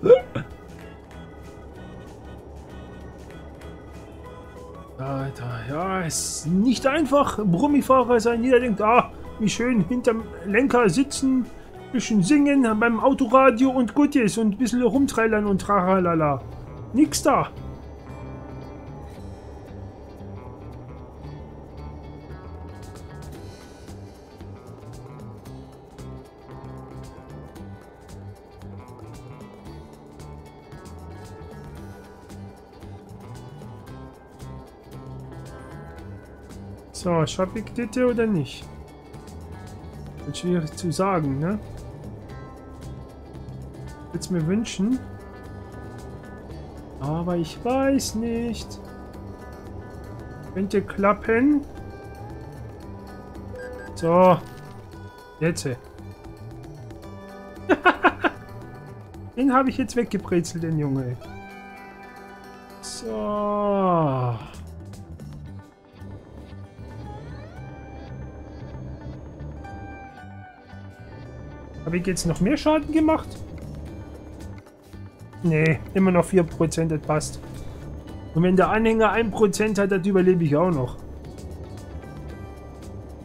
Alter, ja, es ist nicht einfach, Brummifahrer sein. Jeder denkt, ah, wie schön, hinterm Lenker sitzen, bisschen singen beim Autoradio und gut ist und ein bisschen rumtreilern und tralala. Nix da. So, schaffe ich das oder nicht? Das ist schwierig zu sagen, ne? Es mir wünschen. Aber ich weiß nicht. Könnte klappen. So. Jetzt. <laughs> den habe ich jetzt weggebrezelt, den Junge. So. Habe ich jetzt noch mehr Schaden gemacht? Nee, immer noch 4%, das passt. Und wenn der Anhänger 1% hat, das überlebe ich auch noch.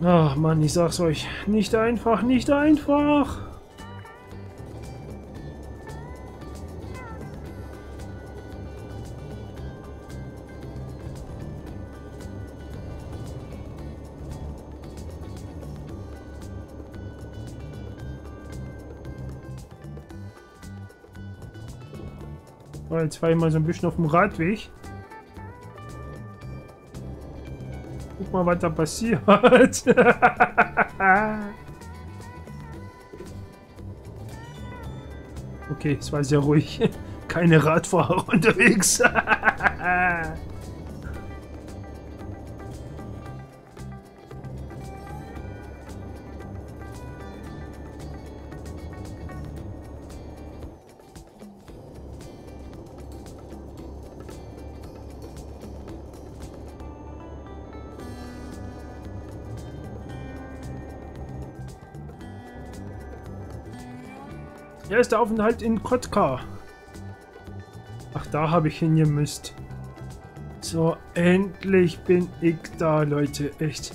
Ach Mann, ich sag's euch. Nicht einfach, nicht einfach. Oh, jetzt fahre ich mal so ein bisschen auf dem Radweg. Guck mal, was da passiert. <laughs> okay, es war sehr ruhig. Keine Radfahrer <laughs> unterwegs. <laughs> Erster Aufenthalt in Kotka. Ach, da habe ich hingemüsst. So, endlich bin ich da, Leute. Echt.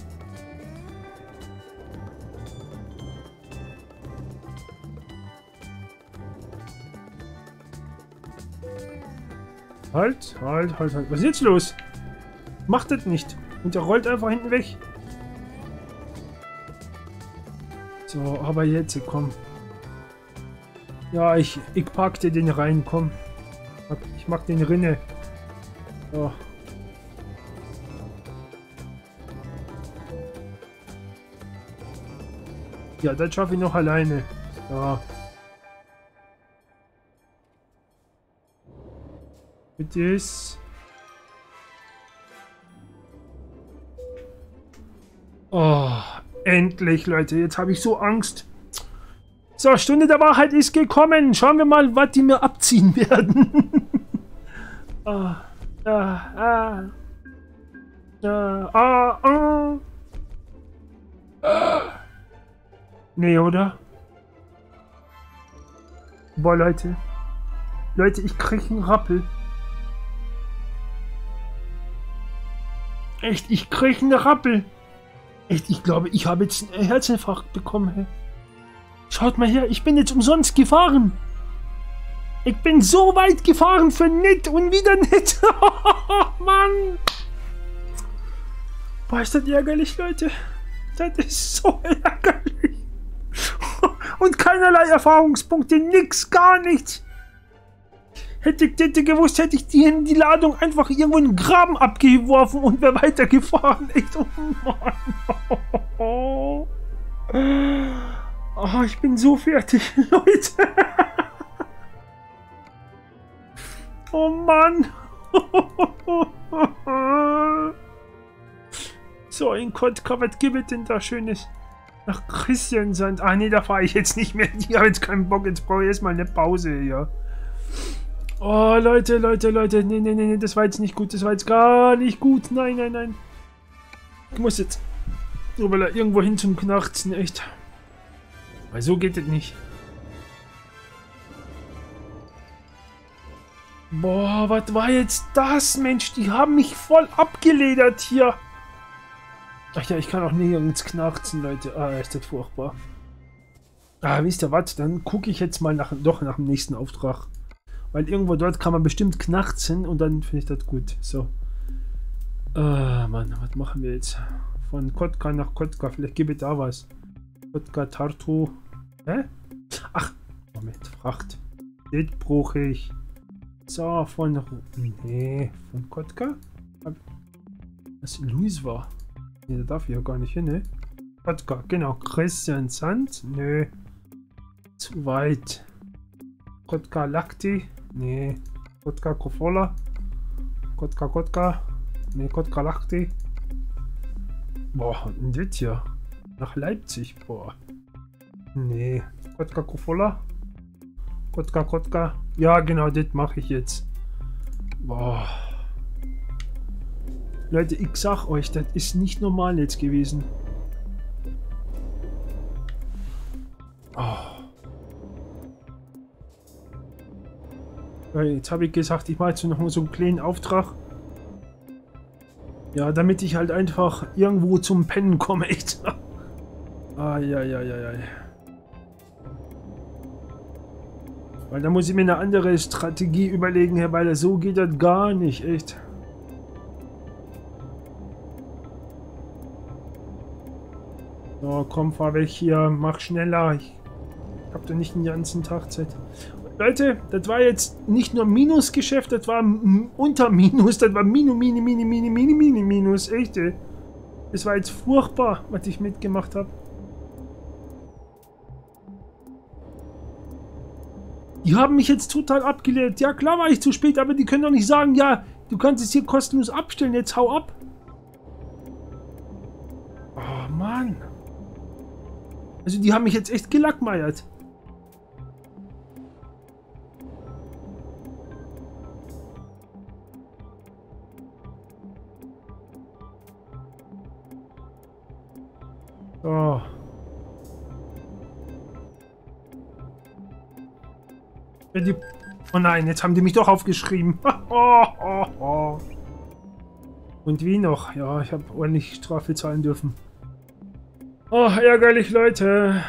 Halt, halt, halt, halt. Was ist jetzt los? Macht das nicht. Und er rollt einfach hinten weg. So, aber jetzt, komm. Ja, ich, ich pack dir den rein, komm. Ich mag den Rinne. So. Ja, das schaffe ich noch alleine. Ja. Mit ist. Oh, endlich, Leute. Jetzt habe ich so Angst. So, Stunde der Wahrheit ist gekommen. Schauen wir mal, was die mir abziehen werden. <laughs> ah, ah, ah. Ah, ah, ah. Nee, oder? Boah, Leute. Leute, ich krieg einen Rappel. Echt, ich krieg einen Rappel. Echt, ich glaube, ich habe jetzt einen Herzinfarkt bekommen. Hey. Schaut mal her, ich bin jetzt umsonst gefahren. Ich bin so weit gefahren für nett und wieder nett. <laughs> Mann. Boah, ist das ärgerlich, Leute. Das ist so ärgerlich. <laughs> Und keinerlei Erfahrungspunkte, nix, gar nichts. Hätte ich hätte gewusst, hätte ich die die Ladung einfach irgendwo in den Graben abgeworfen und wäre weitergefahren. <laughs> Echt, oh Mann. Oh, ich bin so fertig, <laughs> Leute. Oh Mann. <laughs> So, in was gibt es denn da Schönes? Nach Christiansand. Ah, nee, da fahre ich jetzt nicht mehr. <laughs> Ich habe jetzt keinen Bock. Jetzt brauche ich erstmal eine Pause hier. Oh, Leute, Leute, Leute. Nee, nee, nee, nee, das war jetzt nicht gut. Das war jetzt gar nicht gut. Nein, nein, nein. Ich muss jetzt irgendwo hin zum Knarzen, echt. Weil so geht es nicht. Boah, was war jetzt das, Mensch? Die haben mich voll abgeledert hier. Ach ja, ich kann auch nirgends knarzen, Leute. Ah, ist das furchtbar. Ah, wisst ihr was? Dann gucke ich jetzt mal nach, doch nach dem nächsten Auftrag. Weil irgendwo dort kann man bestimmt knarzen und dann finde ich das gut. So. Ah, Mann, was machen wir jetzt? Von Kotka nach Kotka. Vielleicht gebe ich da was. Kotka Tartu. Hä? Ach, Moment, Fracht. Das brauche ich. So, von... Nee, von Kotka? Was Luis war. Nee, da darf ich ja gar nicht hin, ne? Kotka, genau. Christian Sand? Nö. Zu weit. Kotka Lakti? Nee. Kotka Kofola? Kotka Kotka? Nee, Kotka Lakti? Boah, und das hier? Nach Leipzig, boah. Nee. Kotka Kofola? Kotka Kotka? Ja, genau, das mache ich jetzt. Boah. Leute, ich sag euch, das ist nicht normal jetzt gewesen. Oh. Jetzt habe ich gesagt, ich mache jetzt noch mal so einen kleinen Auftrag. Ja, damit ich halt einfach irgendwo zum Pennen komme, echt. Ah, ja, ja, ja, ja. Weil da muss ich mir eine andere Strategie überlegen, weil so geht das gar nicht, echt. So, komm, fahr weg hier, mach schneller. Ich hab da nicht den ganzen Tag Zeit. Leute, das war jetzt nicht nur Minusgeschäft, das war unter Minus, das war Minu, Mini, Mini, Mini, Mini, Mini, Minus, echt. Ey. Das war jetzt furchtbar, was ich mitgemacht habe. Die haben mich jetzt total abgelehnt. Ja, klar war ich zu spät, aber die können doch nicht sagen, ja, du kannst es hier kostenlos abstellen, jetzt hau ab. Oh, Mann. Also die haben mich jetzt echt gelackmeiert. Oh. Oh nein, jetzt haben die mich doch aufgeschrieben. <laughs> Und wie noch? Ja, ich habe ordentlich Strafe zahlen dürfen. Oh, ärgerlich, Leute.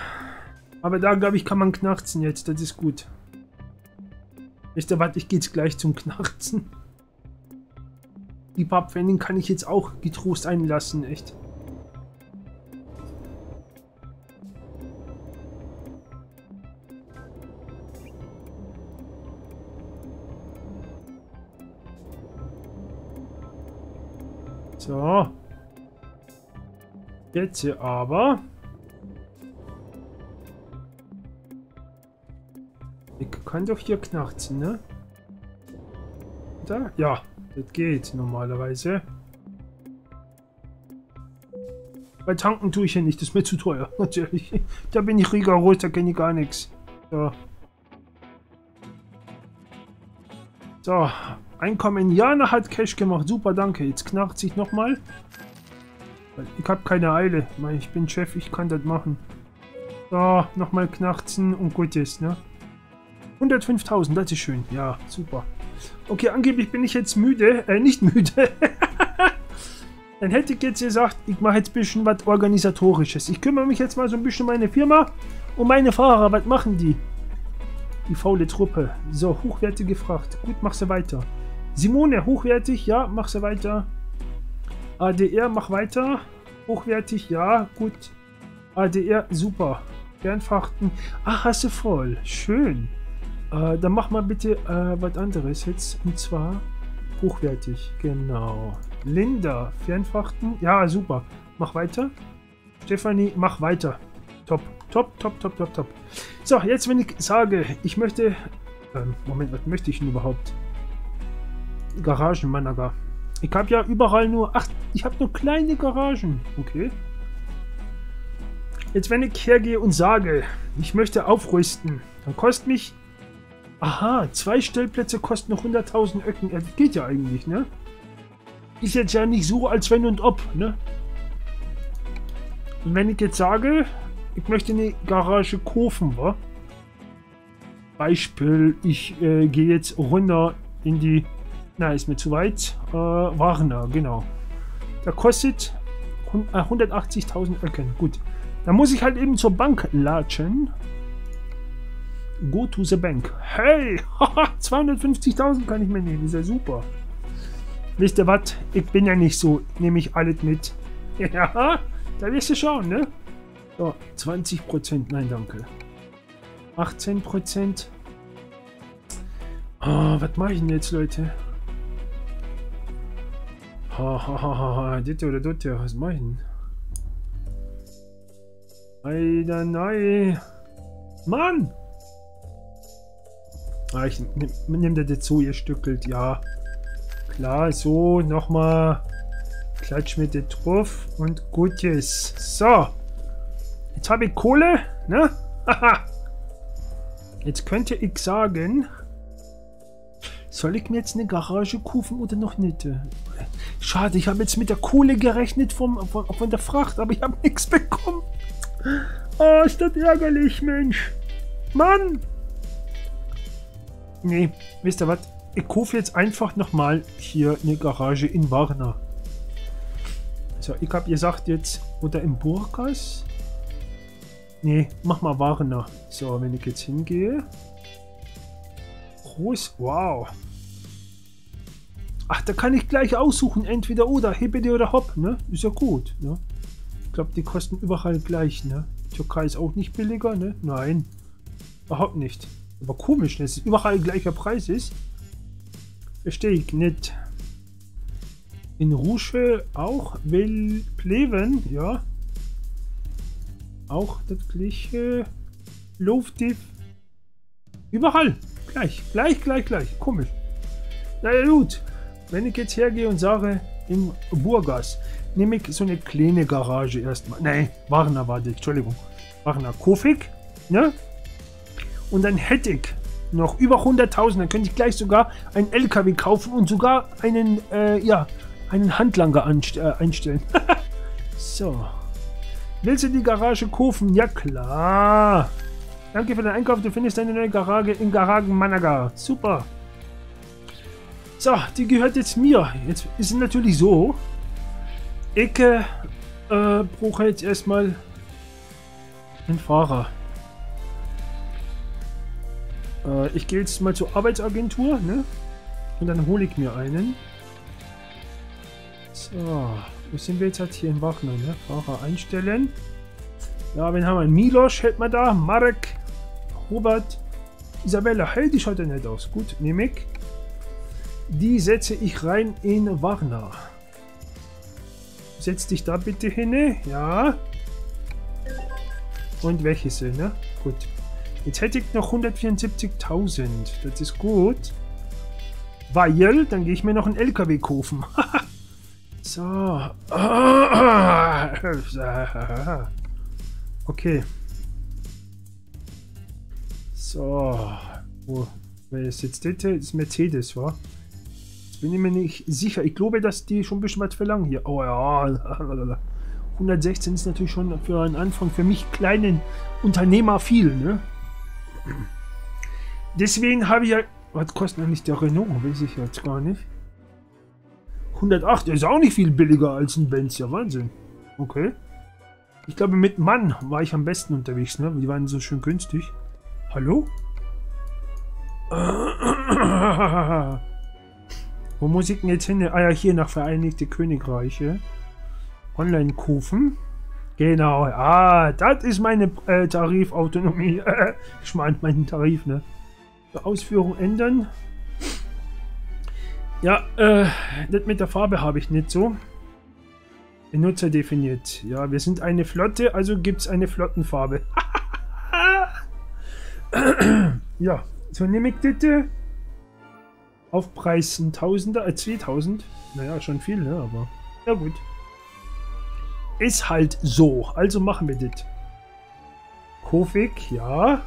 Aber da, glaube ich, kann man knarzen jetzt. Das ist gut. Wisst ihr was? Ich gehe jetzt gleich zum Knarzen. Die Pappwending kann ich jetzt auch getrost einlassen, echt. So. Jetzt aber. Ich kann doch hier knarzen, ne? Da? Ja, das geht normalerweise. Bei Tanken tue ich ja nicht, das ist mir zu teuer, <laughs> natürlich. Da bin ich rigoros, da kenne ich gar nichts. So. So, Einkommen. Jana hat Cash gemacht. Super, danke. Jetzt knarrt sich nochmal. Ich habe keine Eile. Ich bin Chef, ich kann das machen. So, nochmal knarzen und gut ist, ne? 105.000, das ist schön. Ja, super. Okay, angeblich bin ich jetzt müde. Äh, nicht müde. <laughs> Dann hätte ich jetzt gesagt, ich mache jetzt ein bisschen was Organisatorisches. Ich kümmere mich jetzt mal so ein bisschen um meine Firma und meine Fahrer. Was machen die? Die faule Truppe. So, hochwertige Fracht. Gut, mach sie weiter. Simone, hochwertig, ja, mach sie weiter. ADR, mach weiter. Hochwertig, ja, gut. ADR, super. Fernfachten. Ach, hast du voll. Schön. Äh, dann mach mal bitte äh, was anderes jetzt. Und zwar hochwertig. Genau. Linda, Fernfachten. Ja, super. Mach weiter. Stefanie, mach weiter. Top. Top, top, top, top, top. So, jetzt wenn ich sage, ich möchte... Ähm, Moment, was möchte ich denn überhaupt? Garagenmanager. Ich habe ja überall nur... Ach, ich habe nur kleine Garagen. Okay. Jetzt, wenn ich hergehe und sage, ich möchte aufrüsten, dann kostet mich... Aha, zwei Stellplätze kosten noch 100.000 Öcken. Das geht ja eigentlich, ne? Ist jetzt ja nicht so, als wenn und ob, ne? Und wenn ich jetzt sage, ich möchte eine Garage kaufen, wa? Beispiel, ich äh, gehe jetzt runter in die na, ist mir zu weit. Äh, Warner, genau. Der kostet 180.000 äh, Öcken. Gut. Da muss ich halt eben zur Bank latschen. Go to the bank. Hey, <laughs> 250.000 kann ich mir nehmen. Ist ja super. Wisst ihr was? Ich bin ja nicht so. Nehme ich alles mit. <laughs> Ja, da wirst du schauen, ne? So, 20%. Nein, danke. 18%. Oh, ah, was mache ich denn jetzt, Leute? Hahaha, das oder das, was mach ich denn? Alter, nein. Mann! Ah, ich nehme nehm das jetzt so, ihr stückelt, ja. Klar, so, nochmal. Klatsch mit der drauf und gut ist. So. Jetzt habe ich Kohle, ne? Haha. <laughs> jetzt könnte ich sagen, soll ich mir jetzt eine Garage kaufen oder noch nicht? Schade, ich habe jetzt mit der Kohle gerechnet vom, von, von der Fracht, aber ich habe nichts bekommen. Oh, ist das ärgerlich, Mensch. Mann! Nee, wisst ihr was? Ich kaufe jetzt einfach nochmal hier eine Garage in Warna. So, ich habe gesagt jetzt, oder in Burgas? Nee, mach mal Warna. So, wenn ich jetzt hingehe. Groß, wow. Ach, da kann ich gleich aussuchen, entweder oder, Hippity oder Hopp, ne? Ist ja gut, ne? Ich glaube, die kosten überall gleich, ne? Türkei ist auch nicht billiger, ne? Nein, überhaupt nicht. Aber komisch, ne? dass es überall gleicher Preis ist. Verstehe ich nicht. In Rusche auch, will Pleven, ja. Auch das gleiche. Luftiv. Überall. Gleich, gleich, gleich, gleich. Komisch. Na ja, gut. Wenn ich jetzt hergehe und sage, im Burgas, nehme ich so eine kleine Garage erstmal. Nein, Warner war das, Entschuldigung. Warner Kofik, ne? Und dann hätte ich noch über 100.000, dann könnte ich gleich sogar einen LKW kaufen und sogar einen, äh, ja, einen Handlanger äh, einstellen. <laughs> so. Willst du die Garage kaufen? Ja klar. Danke für den Einkauf. Du findest deine neue Garage in Garagen Managa. Super. So, die gehört jetzt mir. Jetzt ist es natürlich so. Ich äh, brauche jetzt erstmal einen Fahrer. Äh, ich gehe jetzt mal zur Arbeitsagentur, ne? Und dann hole ich mir einen. So, wo sind wir jetzt halt hier in Wachner, ne? Fahrer einstellen. Ja, wen haben wir? Milos hält man da, Marek, Robert, Isabella. Die schaut ja nicht aus. Gut, nehme ich. Die setze ich rein in Wachner. Setz dich da bitte hin. Ja. Und welche sind, ne? Gut. Jetzt hätte ich noch 174.000. Das ist gut. Weil, dann gehe ich mir noch einen LKW kaufen. <laughs> so. <laughs> Okay. So. Wo, wer ist jetzt das? Das ist Mercedes, wa? Jetzt bin ich mir nicht sicher. Ich glaube, dass die schon ein bisschen was verlangen hier. Oh ja. <laughs> 116 ist natürlich schon für einen Anfang für mich kleinen Unternehmer viel, ne? Deswegen habe ich ja... Was kostet eigentlich der Renault? Weiß ich jetzt gar nicht. 108 ist auch nicht viel billiger als ein Benz. Ja, Wahnsinn. Okay. Ich glaube, mit Mann war ich am besten unterwegs, ne? Die waren so schön günstig. Hallo? Wo muss ich denn jetzt hin? Ah ja, hier nach Vereinigte Königreiche. Online kaufen. Genau. Ah, das ist meine äh, Tarifautonomie. <laughs> ich meine meinen Tarif, ne? Ausführung ändern. Ja, äh, das mit der Farbe habe ich nicht so. Benutzer definiert. Ja, wir sind eine Flotte, also gibt es eine Flottenfarbe. <laughs> ja, so nehme ich das. Aufpreis ein äh 2000. Naja, schon viel, ne? Aber ja gut. Ist halt so. Also machen wir das. Kofik, ja.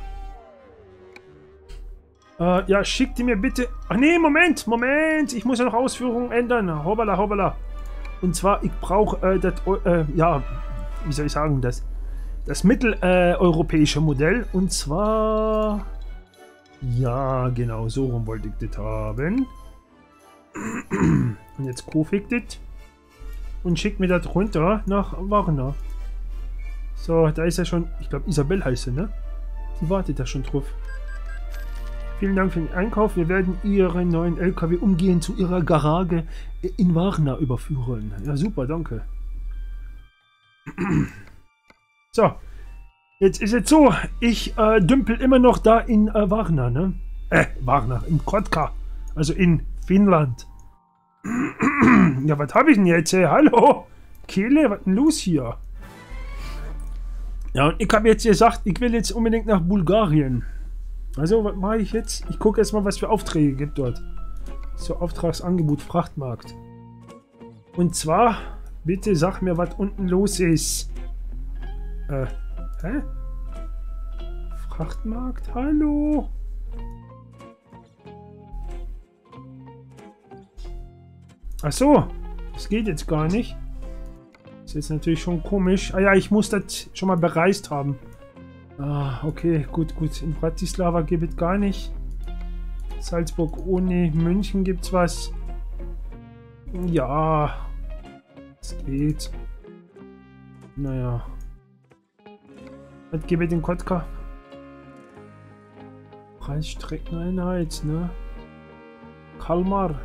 Äh, ja, schick die mir bitte... Ach nee, Moment, Moment. Ich muss ja noch Ausführungen ändern. Hoppala, hoppala. Und zwar, ich brauche äh, das... Äh, ja, wie soll ich sagen, das... Das mitteleuropäische Modell. Und zwar... Ja, genau, so rum wollte ich das haben. <clears throat> Und jetzt Kofik das und schickt mir das runter nach Warner. So, da ist ja schon, ich glaube Isabel heißt sie, ne? Die wartet da schon drauf. Vielen Dank für den Einkauf. Wir werden Ihren neuen LKW umgehend zu Ihrer Garage in Warner überführen. Ja, super, danke. <clears throat> So, jetzt ist es so, ich äh, dümpel immer noch da in äh, Warner, ne? Äh, Warner, in Kotka, also in Finnland. <clears throat> Ja, was habe ich denn jetzt? Hey, hallo? Kehle, was denn los hier? Ja, und ich habe jetzt gesagt, ich will jetzt unbedingt nach Bulgarien. Also, was mache ich jetzt? Ich gucke erstmal, was für Aufträge gibt dort. So, Auftragsangebot Frachtmarkt. Und zwar, bitte sag mir, was unten los ist. Äh, hä? Frachtmarkt? Hallo? Ach so, das geht jetzt gar nicht. Ist jetzt natürlich schon komisch. Ah ja, ich muss das schon mal bereist haben. Ah, okay, gut, gut. In Bratislava gibt es gar nicht. Salzburg ohne München gibt es was. Ja, es geht. Naja. Was gebe ich den Kotka? Preisstreckeneinheit, ne? Kalmar.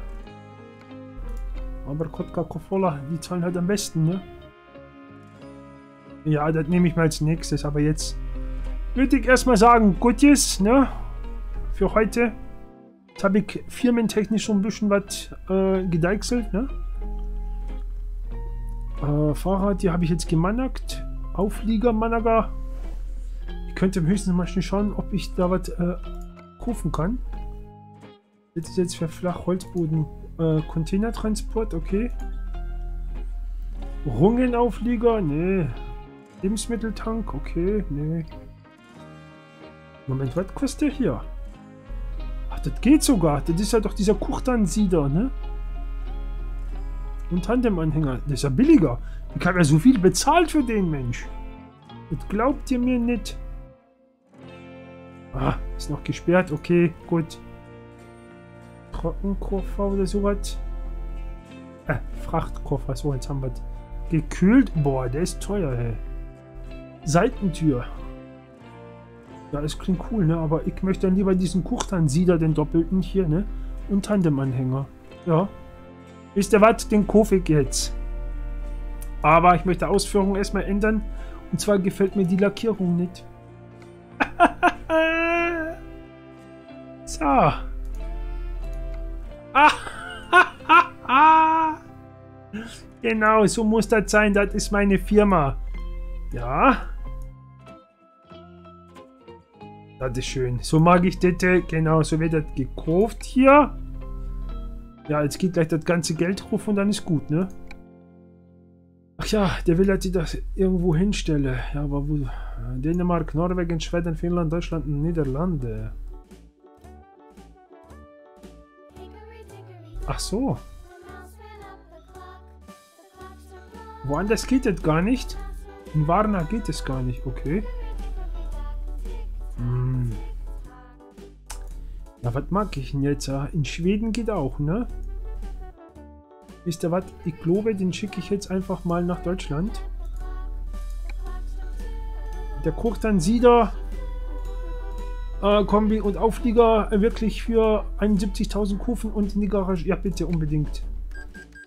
Aber Kotka Kofola, die zahlen halt am besten, ne? Ja, das nehme ich mal als nächstes. Aber jetzt würde ich erstmal sagen, Gutes, ne? Für heute. Jetzt habe ich firmentechnisch schon ein bisschen was äh, gedeichselt, ne? Äh, Fahrrad, die habe ich jetzt gemannagt. Auflieger, Manager. Könnte höchstens mal schauen, ob ich da was äh, kaufen kann. Das ist jetzt für Flachholzboden äh, Containertransport, okay. Rungenauflieger, nee. Lebensmitteltank, okay, nee. Moment, was kostet der hier? Ach, das geht sogar. Das ist ja doch dieser Kuchtansieder, ne? Und Tandemanhänger. Das ist ja billiger. Ich habe ja so viel bezahlt für den Mensch. Das glaubt ihr mir nicht. Ah, ist noch gesperrt. Okay, gut. Trockenkoffer oder sowas. Äh, Frachtkoffer, so jetzt haben wir Gekühlt. Boah, der ist teuer, hey. Seitentür. Ja, das klingt cool, ne? Aber ich möchte dann lieber diesen Kuchtansieder, den doppelten hier, ne? Und Tandemanhänger. Ja. Wisst ihr was? Den ich jetzt. Aber ich möchte Ausführungen erstmal ändern. Und zwar gefällt mir die Lackierung nicht. <laughs> so. <laughs> genau, so muss das sein. Das ist meine Firma. Ja. Das ist schön. So mag ich das. Genau, so wird das gekauft hier. Ja, jetzt geht gleich das ganze Geld drauf und dann ist gut, ne? Ach ja, der will, dass ich das irgendwo hinstelle. Ja, aber wo? Dänemark, Norwegen, Schweden, Finnland, Deutschland Niederlande. Ach so. Woanders geht das gar nicht. In Warna geht es gar nicht, okay. Hm. Ja, was mag ich denn jetzt? In Schweden geht auch, ne? Wisst ihr was? Ich glaube, den schicke ich jetzt einfach mal nach Deutschland. Der guckt dann Sieder, äh, Kombi und Auflieger wirklich für 71.000 Kufen und in die Garage. Ja, bitte unbedingt.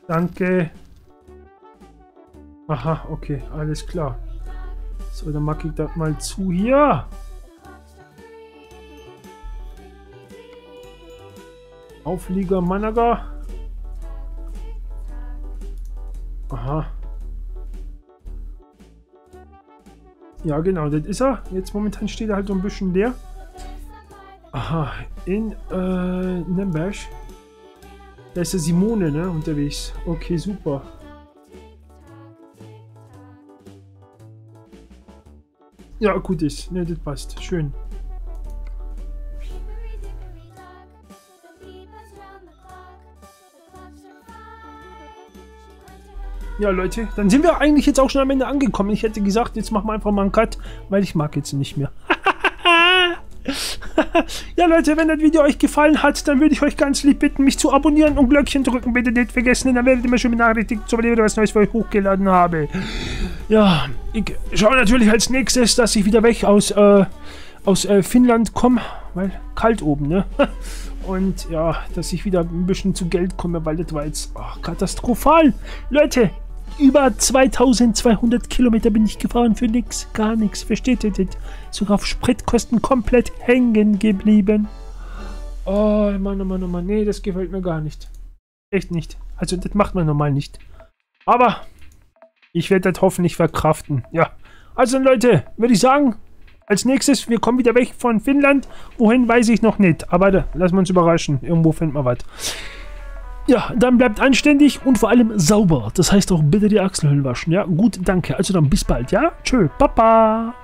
Danke. Aha, okay, alles klar. So, dann mache ich das mal zu hier. Auflieger Manager. Aha. Ja, genau, das ist er. Jetzt momentan steht er halt so ein bisschen leer. Aha, in äh, Nürnberg. Da ist der Simone, ne, unterwegs. Okay, super. Ja, gut ist. Ne, das passt. Schön. Ja, Leute, dann sind wir eigentlich jetzt auch schon am Ende angekommen. Ich hätte gesagt, jetzt machen wir einfach mal einen Cut, weil ich mag jetzt nicht mehr. <laughs> ja, Leute, wenn das Video euch gefallen hat, dann würde ich euch ganz lieb bitten, mich zu abonnieren und Glöckchen drücken. Bitte nicht vergessen, denn dann werdet ihr mir schon benachrichtigt, sobald ich wieder was Neues für euch hochgeladen habe. Ja, ich schaue natürlich als nächstes, dass ich wieder weg aus, äh, aus äh, Finnland komme, weil kalt oben, ne? <laughs> Und ja, dass ich wieder ein bisschen zu Geld komme, weil das war jetzt oh, katastrophal. Leute, über 2200 Kilometer bin ich gefahren für nichts, gar nichts. Versteht ihr das? Sogar auf Spritkosten komplett hängen geblieben. Oh Mann, oh Mann, oh Mann. Nee, das gefällt mir gar nicht. Echt nicht. Also, das macht man normal nicht. Aber ich werde das hoffentlich verkraften. Ja. Also, Leute, würde ich sagen, als nächstes, wir kommen wieder weg von Finnland. Wohin, weiß ich noch nicht. Aber da, lassen wir uns überraschen. Irgendwo finden wir was. Ja, dann bleibt anständig und vor allem sauber. Das heißt auch bitte die Achselhüllen waschen. Ja, gut, danke. Also dann bis bald, ja? Tschö, Papa.